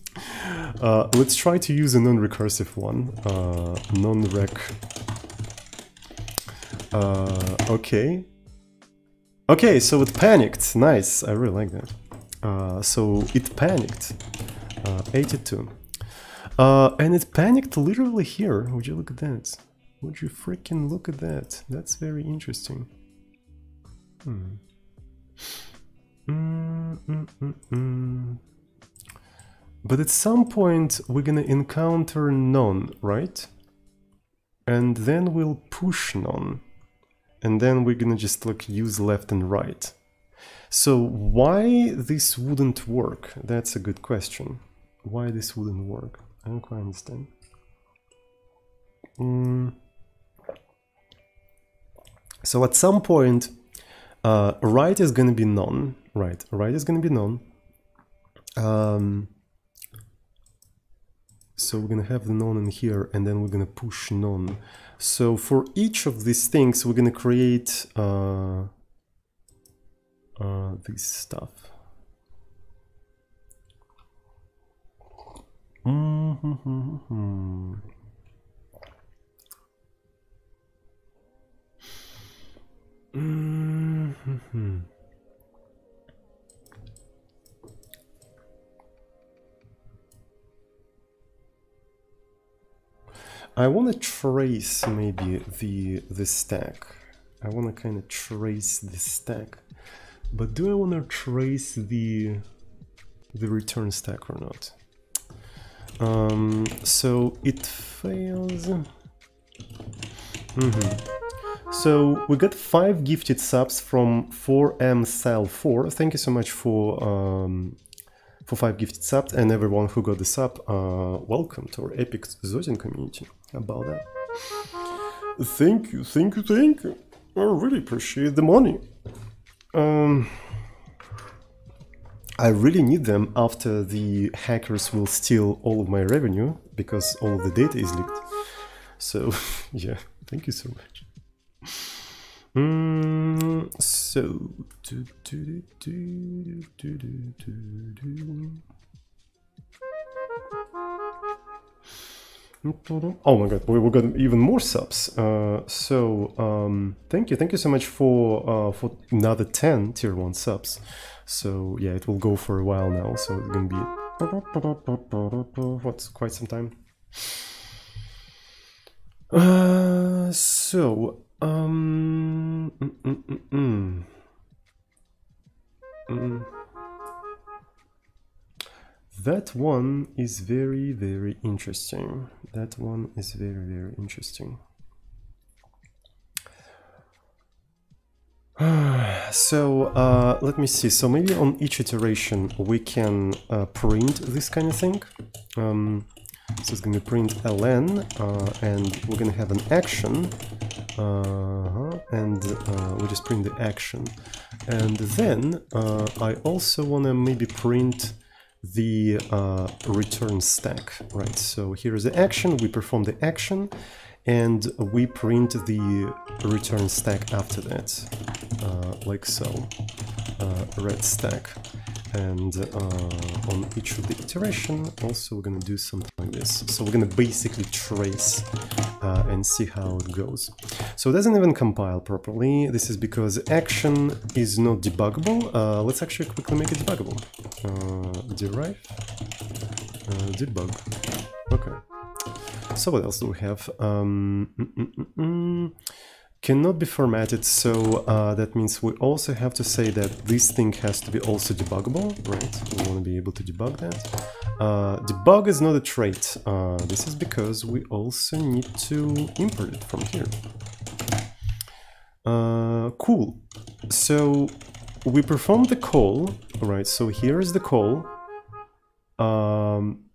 (laughs) uh, let's try to use a non-recursive one. Uh, non-rec. Uh, okay. Okay, so it panicked. Nice, I really like that. Uh, so it panicked. Uh, 82. Uh, and it panicked literally here. Would you look at that? Would you freaking look at that? That's very interesting. Hmm. Mm, mm, mm, mm. But at some point we're gonna encounter none, right? And then we'll push none. And then we're gonna just like use left and right. So why this wouldn't work? That's a good question. Why this wouldn't work? I don't quite understand. Mm. So at some point, uh, right is to be none. Right, right is to be none. Um, so we're to have the none in here, and then we're to push none. So for each of these things, we're going to create uh, uh, this stuff. Mm-hmm. Mm-hmm. I want to trace maybe the the stack. I want to kind of trace the stack, but do I want to trace the the return stack or not? Um, so it fails. Mm-hmm. So we got five gifted subs from 4M Cell 4. Thank you so much for um, for five gifted subs and everyone who got the sub. Uh, welcome to our epic Zozin community. About that? Thank you, thank you, thank you. I really appreciate the money. Um, I really need them after the hackers will steal all of my revenue because all the data is leaked. So, (laughs) yeah, thank you so much. Mm, so, do, do, do, do, do, do, do. Oh my god, we, we got even more subs. Uh, so um, thank you, thank you so much for uh, for another ten tier one subs. So yeah, it will go for a while now. So it's gonna be (laughs) what's quite some time. Uh, so um, mm, mm, mm, mm. Mm. That one is very, very interesting. That one is very, very interesting. (sighs) so uh, let me see. So maybe on each iteration we can uh, print this kind of thing. Um, so it's going to print ln, uh, and we're going to have an action, uh-huh, and uh, we just print the action. And then uh, I also want to maybe print the uh, return stack, right? So here is the action, we perform the action, and we print the return stack after that, uh, like so, uh, red stack. And uh, on each of the iteration, also we're gonna do something like this. So we're gonna basically trace uh, and see how it goes. So it doesn't even compile properly. This is because action is not debuggable. Uh, let's actually quickly make it debuggable. Uh, derive, uh, debug. Okay. So what else do we have? Um, mm, mm, mm, cannot be formatted, so uh, that means we also have to say that this thing has to be also debuggable, right? We want to be able to debug that. Uh, debug is not a trait. Uh, this is because we also need to import it from here. Uh, cool. So we perform the call, right? So here is the call. Um,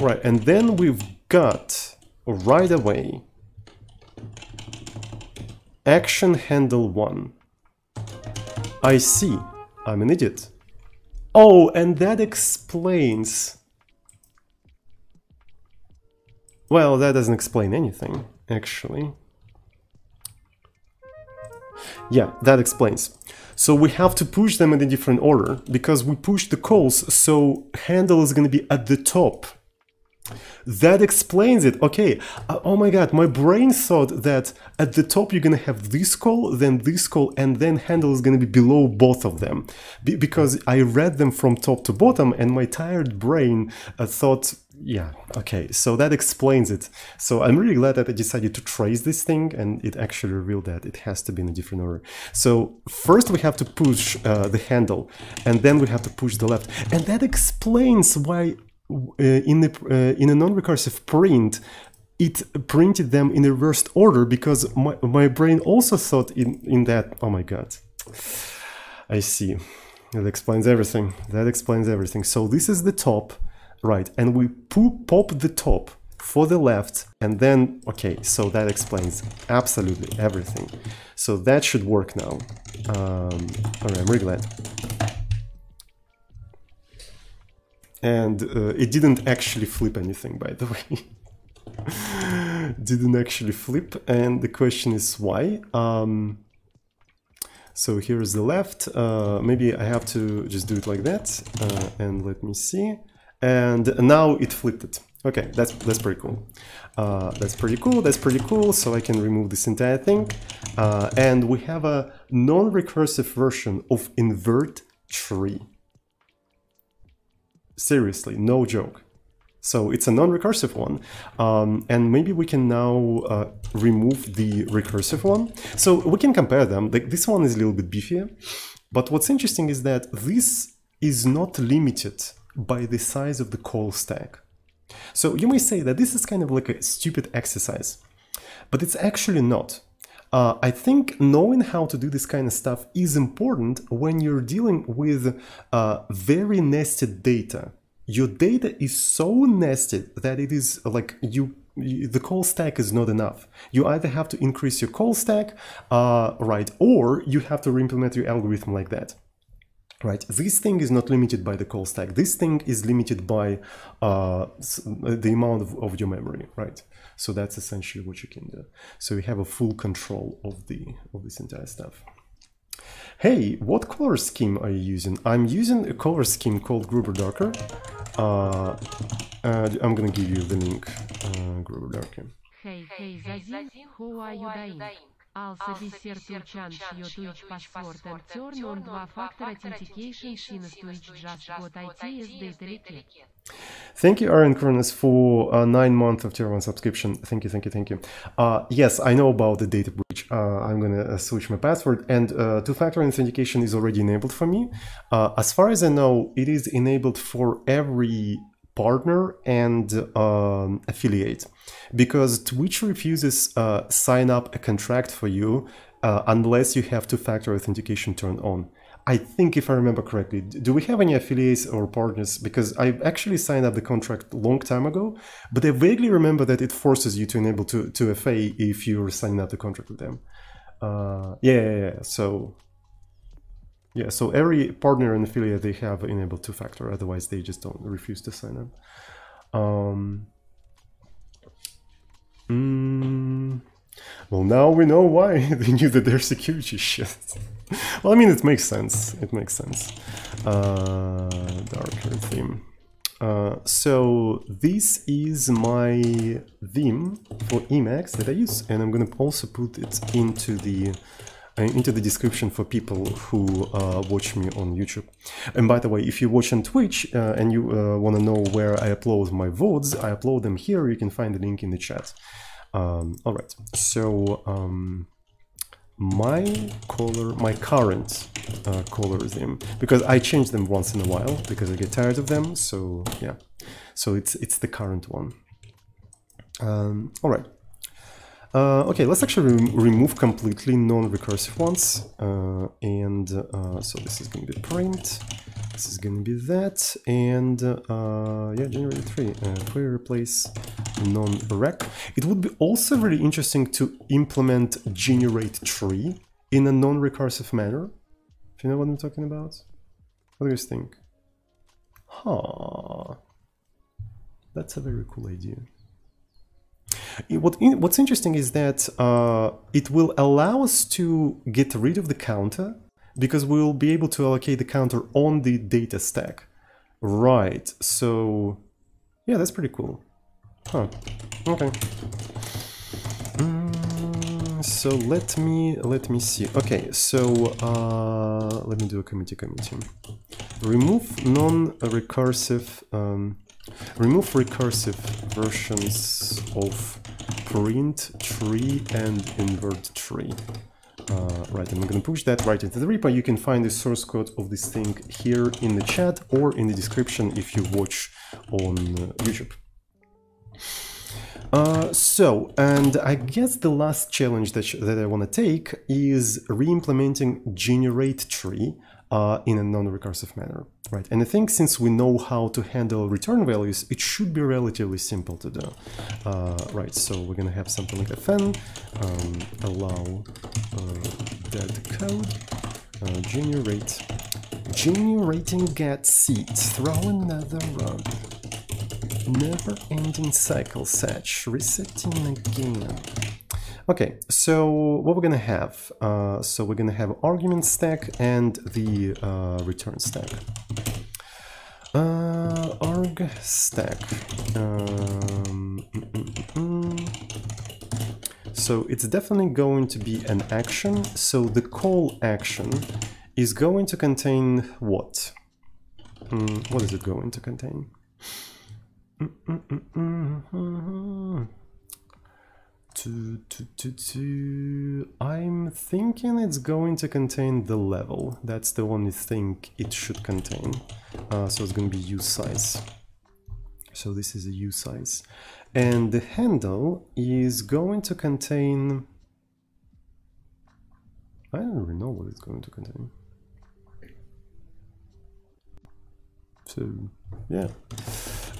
right, and then we've got right away Action handle 1. I see. I'm an idiot. Oh, and that explains... Well, that doesn't explain anything, actually. Yeah, that explains. So we have to push them in a different order, because we push the calls, so handle is going to be at the top that explains it. Okay. Uh, oh my god, my brain thought that at the top you're gonna have this call, then this call, and then handle is gonna be below both of them. Be because I read them from top to bottom, and my tired brain uh, thought, yeah, okay, so that explains it. So I'm really glad that I decided to trace this thing, and it actually revealed that it has to be in a different order. So first we have to push uh, the handle, and then we have to push the left. And that explains why in, the, uh, in a non-recursive print, it printed them in reversed order because my, my brain also thought in, in that, oh my god. I see. That explains everything. That explains everything. So this is the top, right? And we pop the top for the left and then, okay, so that explains absolutely everything. So that should work now. Um, right, I'm really glad. And uh, it didn't actually flip anything by the way. (laughs) Didn't actually flip and the question is why? Um, so here's the left. Uh, maybe I have to just do it like that uh, and let me see. And now it flipped it. Okay that's that's pretty cool. Uh, that's pretty cool that's pretty cool. So I can remove this entire thing. Uh, and we have a non-recursive version of invert tree Seriously, no joke. So it's a non-recursive one, um, and maybe we can now uh, remove the recursive one. So we can compare them. Like this one is a little bit beefier, but what's interesting is that this is not limited by the size of the call stack. So you may say that this is kind of like a stupid exercise, but it's actually not. Uh, I think knowing how to do this kind of stuff is important when you're dealing with uh, very nested data. Your data is so nested that it is like you the call stack is not enough. You either have to increase your call stack, uh, right, or you have to reimplement your algorithm like that. Right, this thing is not limited by the call stack. This thing is limited by uh, the amount of, of your memory, right? So that's essentially what you can do. So you have a full control of the of this entire stuff. Hey, what color scheme are you using? I'm using a color scheme called Gruber Darker. Uh, uh, I'm gonna give you the link, uh, Gruber Darker.
Hey, hey, Zozin, how are you doing? Also Visser Turchan și Twitch Passport and Turn on 2 Factor Authentication și Twitch Just Got IT SD Trechet.
Thank you, Aaron Kronos, for a nine month of tier one subscription. Thank you, thank you, thank you. Uh, yes, I know about the data breach. Uh, I'm gonna uh, switch my password, and uh, two-factor authentication is already enabled for me. Uh, as far as I know, it is enabled for every partner and um, affiliate, because Twitch refuses uh, sign up a contract for you unless you have two-factor authentication turned on. I think if I remember correctly, do we have any affiliates or partners? Because I actually signed up the contract long time ago, but I vaguely remember that it forces you to enable to, to FA if you're signing up the contract with them. Uh, yeah, yeah, yeah, so yeah, so every partner and affiliate they have enabled two-factor, otherwise they just don't refuse to sign up. Um, mm, well, now we know why (laughs) they knew that their security (laughs) shit. (laughs) well, I mean, it makes sense. It makes sense. Uh, darker theme. Uh, so this is my theme for Emacs that I use, and I'm gonna also put it into the uh, into the description for people who uh, watch me on YouTube. And by the way, if you watch on Twitch uh, and you uh, want to know where I upload my VODs, I upload them here. You can find the link in the chat. Um, all right, so um, my color, my current uh, color theme, because I change them once in a while because I get tired of them. So yeah, so it's it's the current one. Um, all right. Uh, okay, let's actually rem remove completely non-recursive ones. Uh, and uh, so this is going to be print. This is going to be that. And uh, yeah, generate three. Uh, we replace non-rec. It would be also very interesting to implement generate tree in a non-recursive manner. If you know what I'm talking about. What do you think? Huh. That's a very cool idea. What in, what's interesting is that uh, it will allow us to get rid of the counter because we'll be able to allocate the counter on the data stack. Right, so yeah, that's pretty cool. Huh, okay. Mm, so let me, let me see. Okay, so uh, let me do a committee committee. Remove non-recursive um, Remove recursive versions of print tree and invert tree. Uh, right, I'm gonna push that right into the repo. You can find the source code of this thing here in the chat or in the description if you watch on uh, YouTube. Uh, so, and I guess the last challenge that, that I want to take is re-implementing generate tree uh, in a non-recursive manner, right? And I think since we know how to handle return values, it should be relatively simple to do, uh, right? So we're gonna have something like fn um, allow uh, dead code uh, generate generating get seed throw another run never-ending cycle such resetting again Okay, so what we're gonna have? Uh, so we're gonna have argument stack and the uh, return stack. Uh, arg stack. Um, mm, mm, mm. So it's definitely going to be an action. So the call action is going to contain what? Mm, what is it going to contain? To, to, to, to, I'm thinking it's going to contain the level. That's the only thing it should contain. Uh, so it's going to be usize. So this is a usize, And the handle is going to contain... I don't really know what it's going to contain. So, yeah.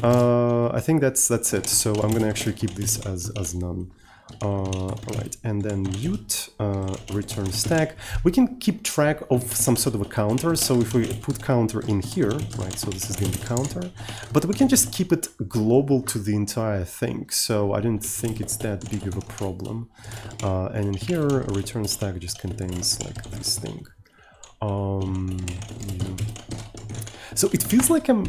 Uh, I think that's that's it. So I'm going to actually keep this as, as none. Uh, right, and then mut uh, return stack. We can keep track of some sort of a counter. So if we put counter in here, right, so this is be counter, but we can just keep it global to the entire thing. So I don't think it's that big of a problem. Uh, and in here, a return stack just contains like this thing. Um. So it feels like I'm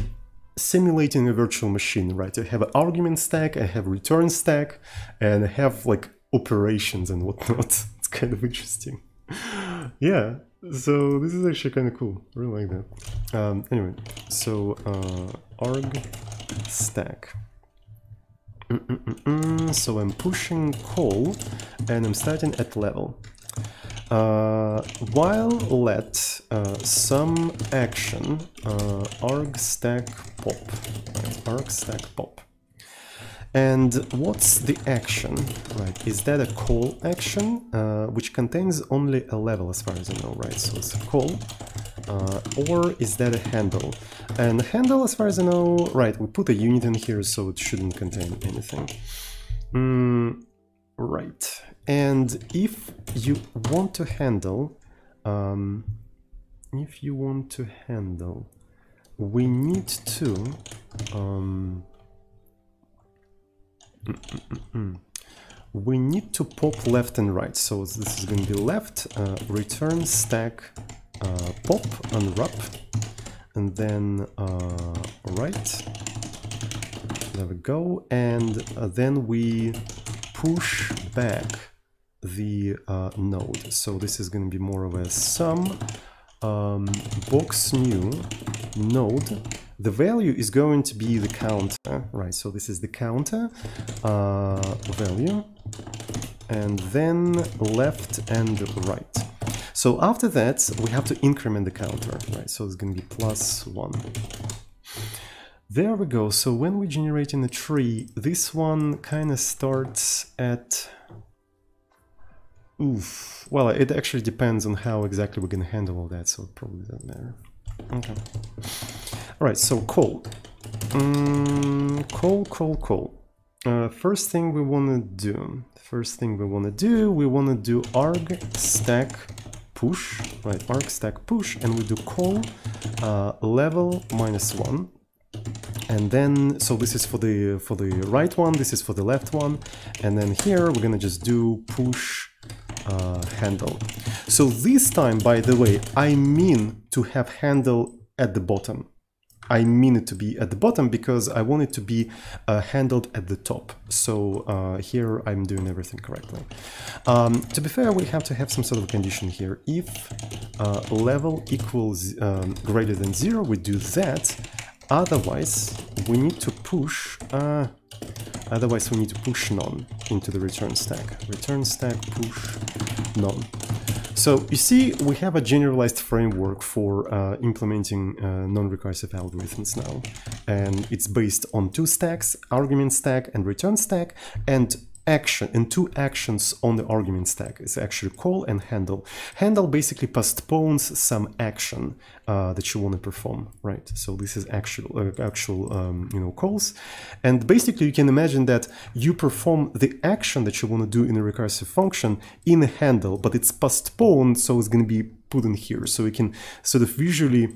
simulating a virtual machine, right? I have an argument stack, I have return stack, and I have like operations and whatnot. (laughs) It's kind of interesting. yeah, so this is actually kind of cool. I really like that. Um, anyway, so uh, arg stack. Mm -mm -mm so I'm pushing call and I'm starting at level. Uh, while let uh, some action uh, arg stack pop, right, arg stack pop. And what's the action, right? Is that a call action, uh, which contains only a level as far as I know, right? So it's a call, uh, or is that a handle? And handle, as far as I know, right, we put a unit in here, so it shouldn't contain anything. Mm, right, and if you want to handle, um, if you want to handle, we need to, um, mm, mm, mm, we need to pop left and right. So this is going to be left, uh, return stack, uh, pop, unwrap, and then uh, right. There we go. And uh, then we push back the uh, node. So this is going to be more of a sum um, box new node the value is going to be the counter, right? So this is the counter uh, value, and then left and right. So after that, we have to increment the counter, right? So it's going to be plus one. There we go. So when we generate in a tree, this one kind of starts at... Oof. Well, it actually depends on how exactly we're going to handle all that, so it probably doesn't matter. Okay. Alright, so call. Mm, call, call, call. Uh, first thing we want to do, first thing we want to do, we want to do arg stack push, right, arg stack push, and we do call uh, level minus one and then so this is for the for the right one this is for the left one and then here we're gonna just do push uh, handle so this time by the way I mean to have handle at the bottom I mean it to be at the bottom because I want it to be uh, handled at the top. So uh, here I'm doing everything correctly. Um, to be fair, we have to have some sort of condition here. If uh, level equals um, greater than zero, we do that. Otherwise, we need to push, uh, otherwise we need to push none into the return stack. Return stack push none. So you see, we have a generalized framework for uh, implementing uh, non-recursive algorithms now. And it's based on two stacks, argument stack and return stack. And action and two actions on the argument stack is actually call and handle. Handle basically postpones some action uh, that you want to perform, right? So this is actual uh, actual um, you know calls, and basically you can imagine that you perform the action that you want to do in a recursive function in a handle, but it's postponed, so it's going to be put in here. So we can sort of visually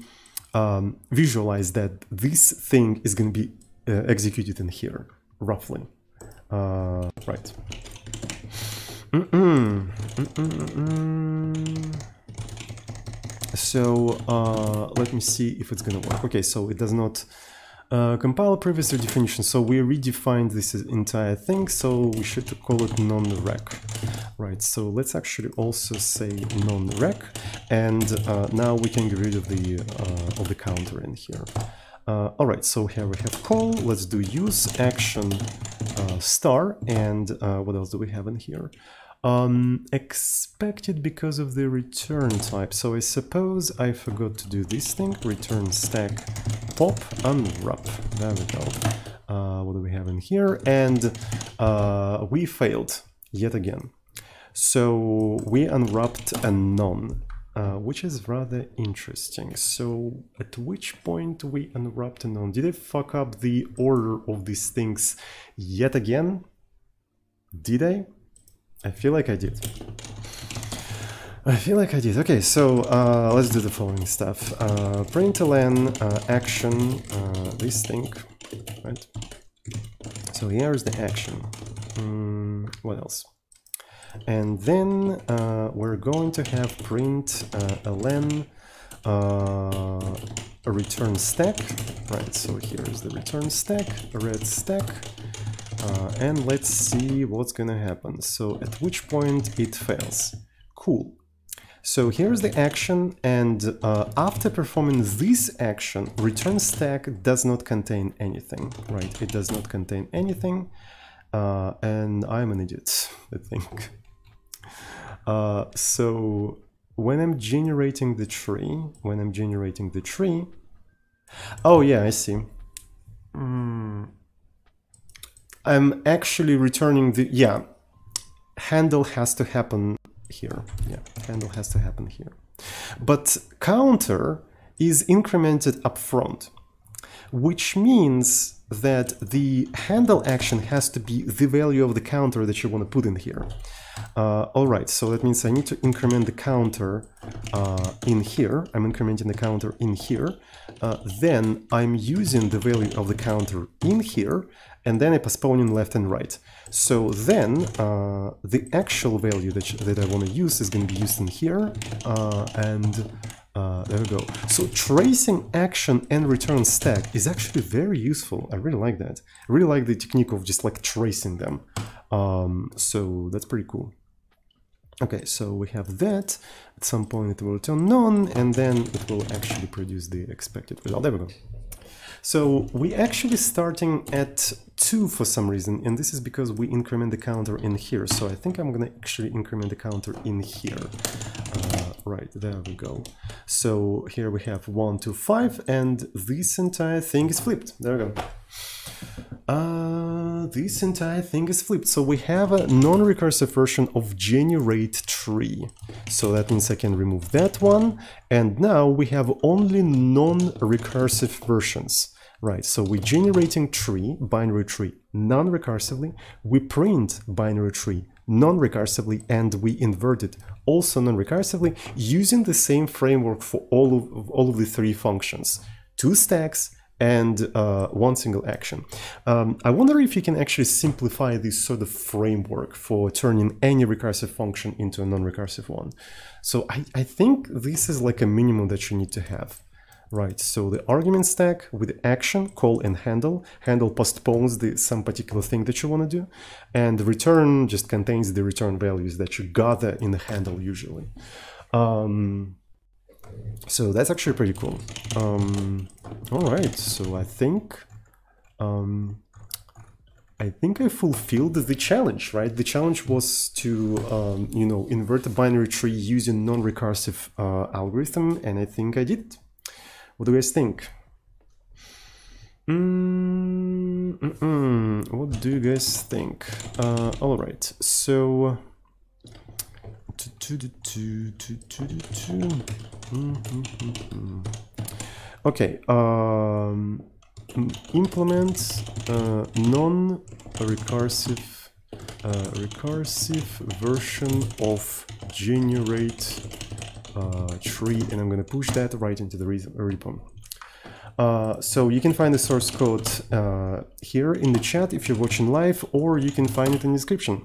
um, visualize that this thing is going to be uh, executed in here, roughly. Uh, right. Mm -mm. Mm so uh, let me see if it's gonna work. Okay, so it does not uh, compile previous definition. So we redefined this entire thing. So we should call it non-rec. Right. So let's actually also say non-rec, and uh, now we can get rid of the uh, of the counter in here. Uh, all right, so here we have call. Let's do use action uh, star. And uh, what else do we have in here? Um, expected because of the return type. So I suppose I forgot to do this thing. Return stack pop unwrap. There we go. Uh, what do we have in here? And uh, we failed yet again. So we unwrapped a none. Uh, which is rather interesting. So at which point we unwrapped and on? Did I fuck up the order of these things yet again? Did I? I feel like I did. I feel like I did. Okay, so uh, let's do the following stuff. Uh, println uh, action, uh, this thing, right? So here's the action. Mm, what else? And then uh, we're going to have print uh, ln uh, a return stack, right? So here's the return stack, a red stack, uh, and let's see what's gonna happen. So at which point it fails. Cool. So here's the action, and uh, after performing this action, return stack does not contain anything, right? It does not contain anything, uh, and I'm an idiot, I think. Uh, so when I'm generating the tree, when I'm generating the tree, oh yeah, I see. Mm. I'm actually returning the, yeah, handle has to happen here. Yeah, handle has to happen here. But counter is incremented up front, which means that the handle action has to be the value of the counter that you want to put in here. Uh, all right, so that means I need to increment the counter uh, in here. I'm incrementing the counter in here. Uh, then I'm using the value of the counter in here, and then I'm postponing left and right. So then uh, the actual value that, that I want to use is going to be used in here, uh, and uh, there we go. So tracing action and return stack is actually very useful. I really like that. I really like the technique of just like tracing them. Um, so that's pretty cool. Okay, so we have that. At some point it will turn none, and then it will actually produce the expected result. There we go. So we actually starting at 2 for some reason, and this is because we increment the counter in here. So I think I'm gonna actually increment the counter in here. Uh, right, there we go. So here we have one two five and this entire thing is flipped. There we go. Uh, this entire thing is flipped. So we have a non-recursive version of generate tree. So that means I can remove that one. And now we have only non-recursive versions. Right, so we're generating tree, binary tree, non-recursively. We print binary tree non-recursively and we invert it also non-recursively using the same framework for all of, all of the three functions. Two stacks, and uh, one single action. Um, I wonder if you can actually simplify this sort of framework for turning any recursive function into a non-recursive one. So I, I think this is like a minimum that you need to have. Right, so the argument stack with action, call and handle. Handle postpones the, some particular thing that you want to do. And the return just contains the return values that you gather in the handle usually. Um, so that's actually pretty cool. Um, all right, so I think um, I think I fulfilled the challenge, right? The challenge was to um, you know invert a binary tree using non-recursive uh, algorithm, and I think I did. What do you guys think? Mm -mm. What do you guys think? Uh, all right, so. Okay, um, implement uh, non-recursive uh, recursive version of generate uh, tree, and I'm gonna push that right into the repo. Uh, so you can find the source code uh, here in the chat if you're watching live, or you can find it in the description.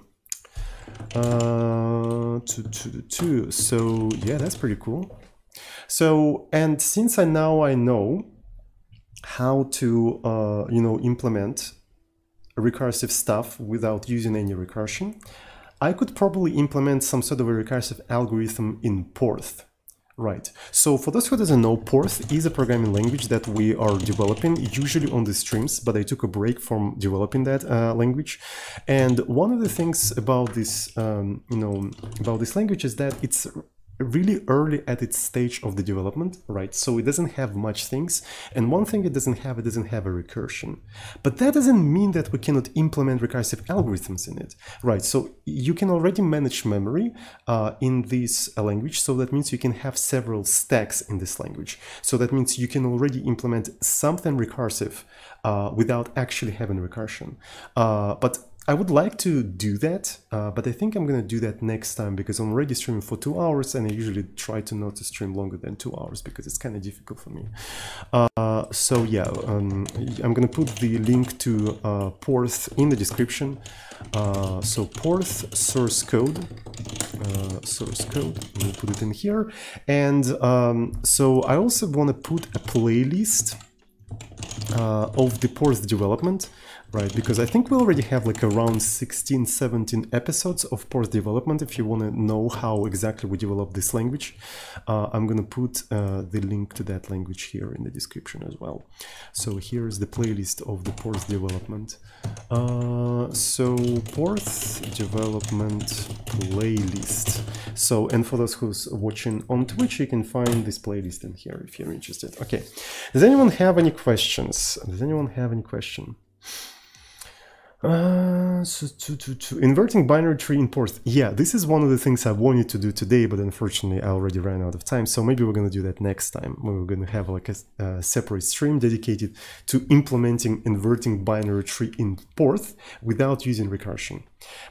Uh, two, two, two. So yeah, that's pretty cool. So, and since I now I know how to, uh, you know, implement recursive stuff without using any recursion, I could probably implement some sort of a recursive algorithm in Porth. Right. So for those who doesn't know, Porth is a programming language that we are developing, usually on the streams, but I took a break from developing that uh, language. And one of the things about this, um, you know, about this language is that it's really early at its stage of the development, right? So it doesn't have much things. And one thing it doesn't have, it doesn't have a recursion. But that doesn't mean that we cannot implement recursive algorithms in it, right? So you can already manage memory uh, in this uh, language. So that means you can have several stacks in this language. So that means you can already implement something recursive uh, without actually having recursion. Uh, but I would like to do that, uh, but I think I'm gonna do that next time because I'm already streaming for two hours and I usually try to not to stream longer than two hours because it's kind of difficult for me. Uh, so yeah, um, I'm gonna put the link to uh, Porth in the description. Uh, so Porth source code, uh, source code, gonna put it in here. And um, so I also wanna put a playlist uh, of the Porth development right? Because I think we already have like around 16, 17 episodes of Porth development. If you want to know how exactly we develop this language, uh, I'm going to put uh, the link to that language here in the description as well. So here's the playlist of the Porth development. Uh, so Porth development playlist. So, and for those who's watching on Twitch, you can find this playlist in here if you're interested. Okay. Does anyone have any questions? Does anyone have any question? Uh, so to, to, to inverting binary tree in Porth. Yeah, this is one of the things I wanted to do today, but unfortunately I already ran out of time. So maybe we're to do that next time. We're to have like a, a, separate stream dedicated to implementing inverting binary tree in Porth without using recursion.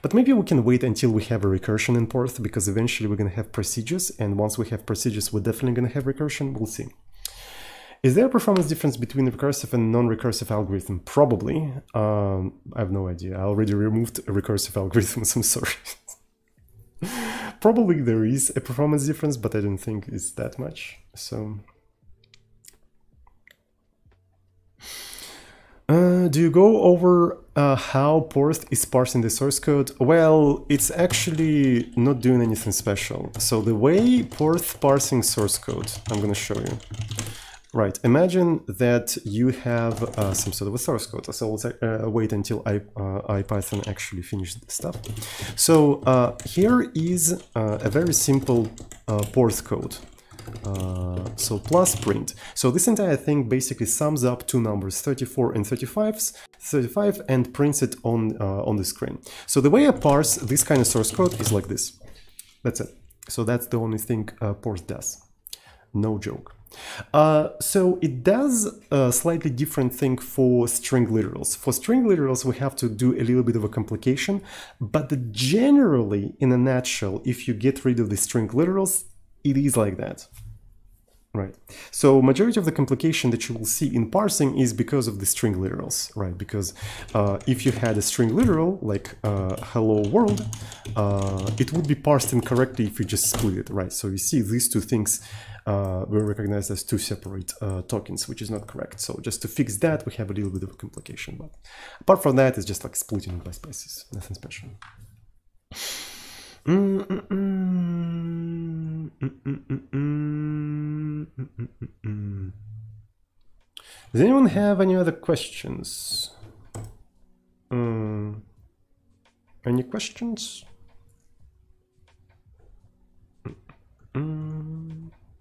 But maybe we can wait until we have a recursion in Porth because eventually we're going to have procedures. And once we have procedures, we're definitely going to have recursion. We'll see. Is there a performance difference between recursive and non-recursive algorithm? Probably. Um, I have no idea. I already removed recursive (laughs) algorithms. I'm sorry. (laughs) Probably there is a performance difference, but I don't think it's that much. So. Uh, do you go over uh, how Porth is parsing the source code? Well, it's actually not doing anything special. So the way Porth parsing source code, I'm going to show you Right, imagine that you have uh, some sort of a source code. So let's uh, wait until I, uh, IPython actually finishes the stuff. So uh, here is uh, a very simple uh, Porth code. so plus print. So this entire thing basically sums up two numbers, 34 and 35, 35 and prints it on, on the screen. So the way I parse this kind of source code is like this. That's it. So that's the only thing Porth does. No joke. Uh, so it does a slightly different thing for string literals. For string literals, we have to do a little bit of a complication, but generally, in a nutshell, if you get rid of the string literals, it is like that. Right. So majority of the complication that you will see in parsing is because of the string literals, right? Because uh, if you had a string literal like uh, hello world, uh, it would be parsed incorrectly if you just split it, right? So you see these two things were recognized as two separate uh, tokens, which is not correct. So just to fix that, we have a little bit of a complication. But apart from that, it's just like splitting by spaces, nothing special. Mm -mm -mm. Does anyone have any other questions? Mm. Any questions?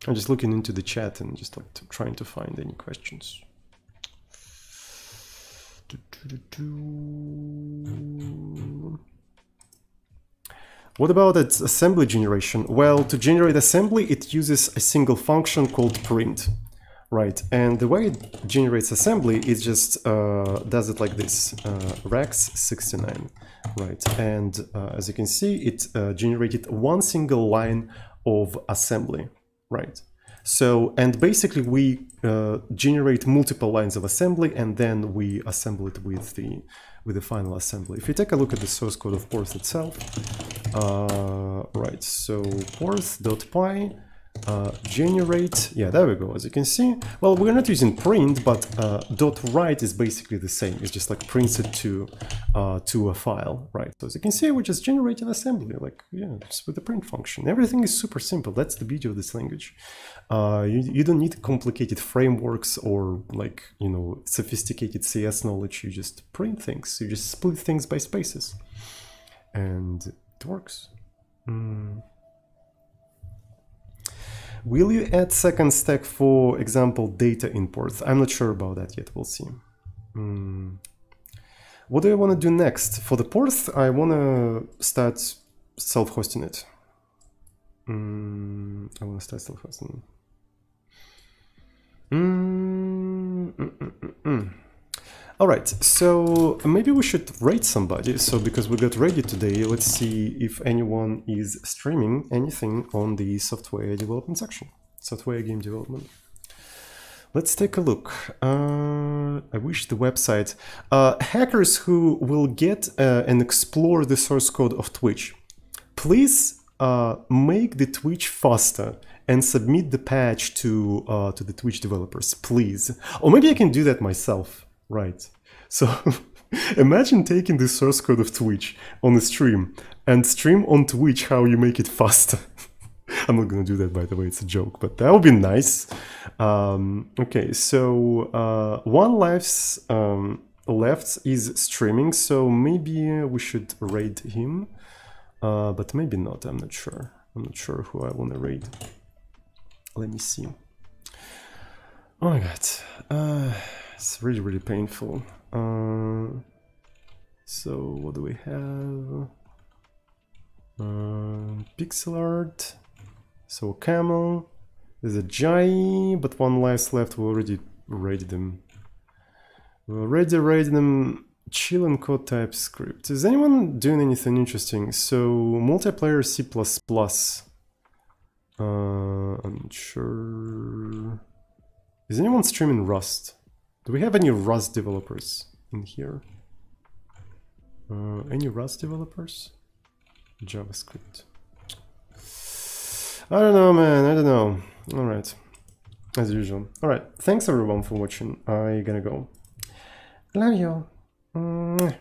I'm just looking into the chat and just like to, trying to find any questions. What about its assembly generation? Well, to generate assembly, it uses a single function called print, right? And the way it generates assembly is just uh, does it like this, uh, rex69, right? And uh, as you can see, it uh, generated one single line of assembly, right? So, and basically we uh, generate multiple lines of assembly and then we assemble it with the with the final assembly. If you take a look at the source code of Porth itself, uh, right, so porth.py uh, generate, yeah, there we go, as you can see. Well, we're not using print, but uh, dot write is basically the same. It's just like prints it to, uh, to a file, right? So as you can see, we just generate an assembly, like, yeah, just with the print function. Everything is super simple. That's the beauty of this language. Uh, you, you don't need complicated frameworks or like, you know, sophisticated CS knowledge. You just print things. You just split things by spaces. And it works. Mm. Will you add second stack, for example, data imports? I'm not sure about that yet. We'll see. Mm. What do I want to do next? For the Porth, I want to start self-hosting it. Mm, I want to start self-hosting. Mm, mm, mm, mm all right, so maybe we should rate somebody. So because we got ready today, let's see if anyone is streaming anything on the software development section, software game development. Let's take a look. Uh, I wish the website. Uh, hackers who will get uh, and explore the source code of Twitch, please uh, make the Twitch faster and submit the patch to uh, to the Twitch developers, please. Or maybe I can do that myself. Right. So (laughs) imagine taking the source code of Twitch on a stream and stream on Twitch how you make it faster. (laughs) I'm not gonna do that by the way, it's a joke, but that would be nice. Um, okay, so uh, one life's um, left is streaming, so maybe we should raid him, uh, but maybe not, I'm not sure. I'm not sure who I wanna raid. Let me see. Oh my god. Uh, it's really, really painful. Uh, so what do we have? Uh, pixel art. So camel. There's a Jai, but one last left. We already raided them. We already raided them. Chill and code TypeScript. Is anyone doing anything interesting? So multiplayer C++. Uh, I'm sure. Is anyone streaming Rust? Do we have any Rust developers in here? Uh, any Rust developers? JavaScript. I don't know, man. I don't know. All right. As usual. All right. Thanks everyone for watching. I'm gonna go. Love you.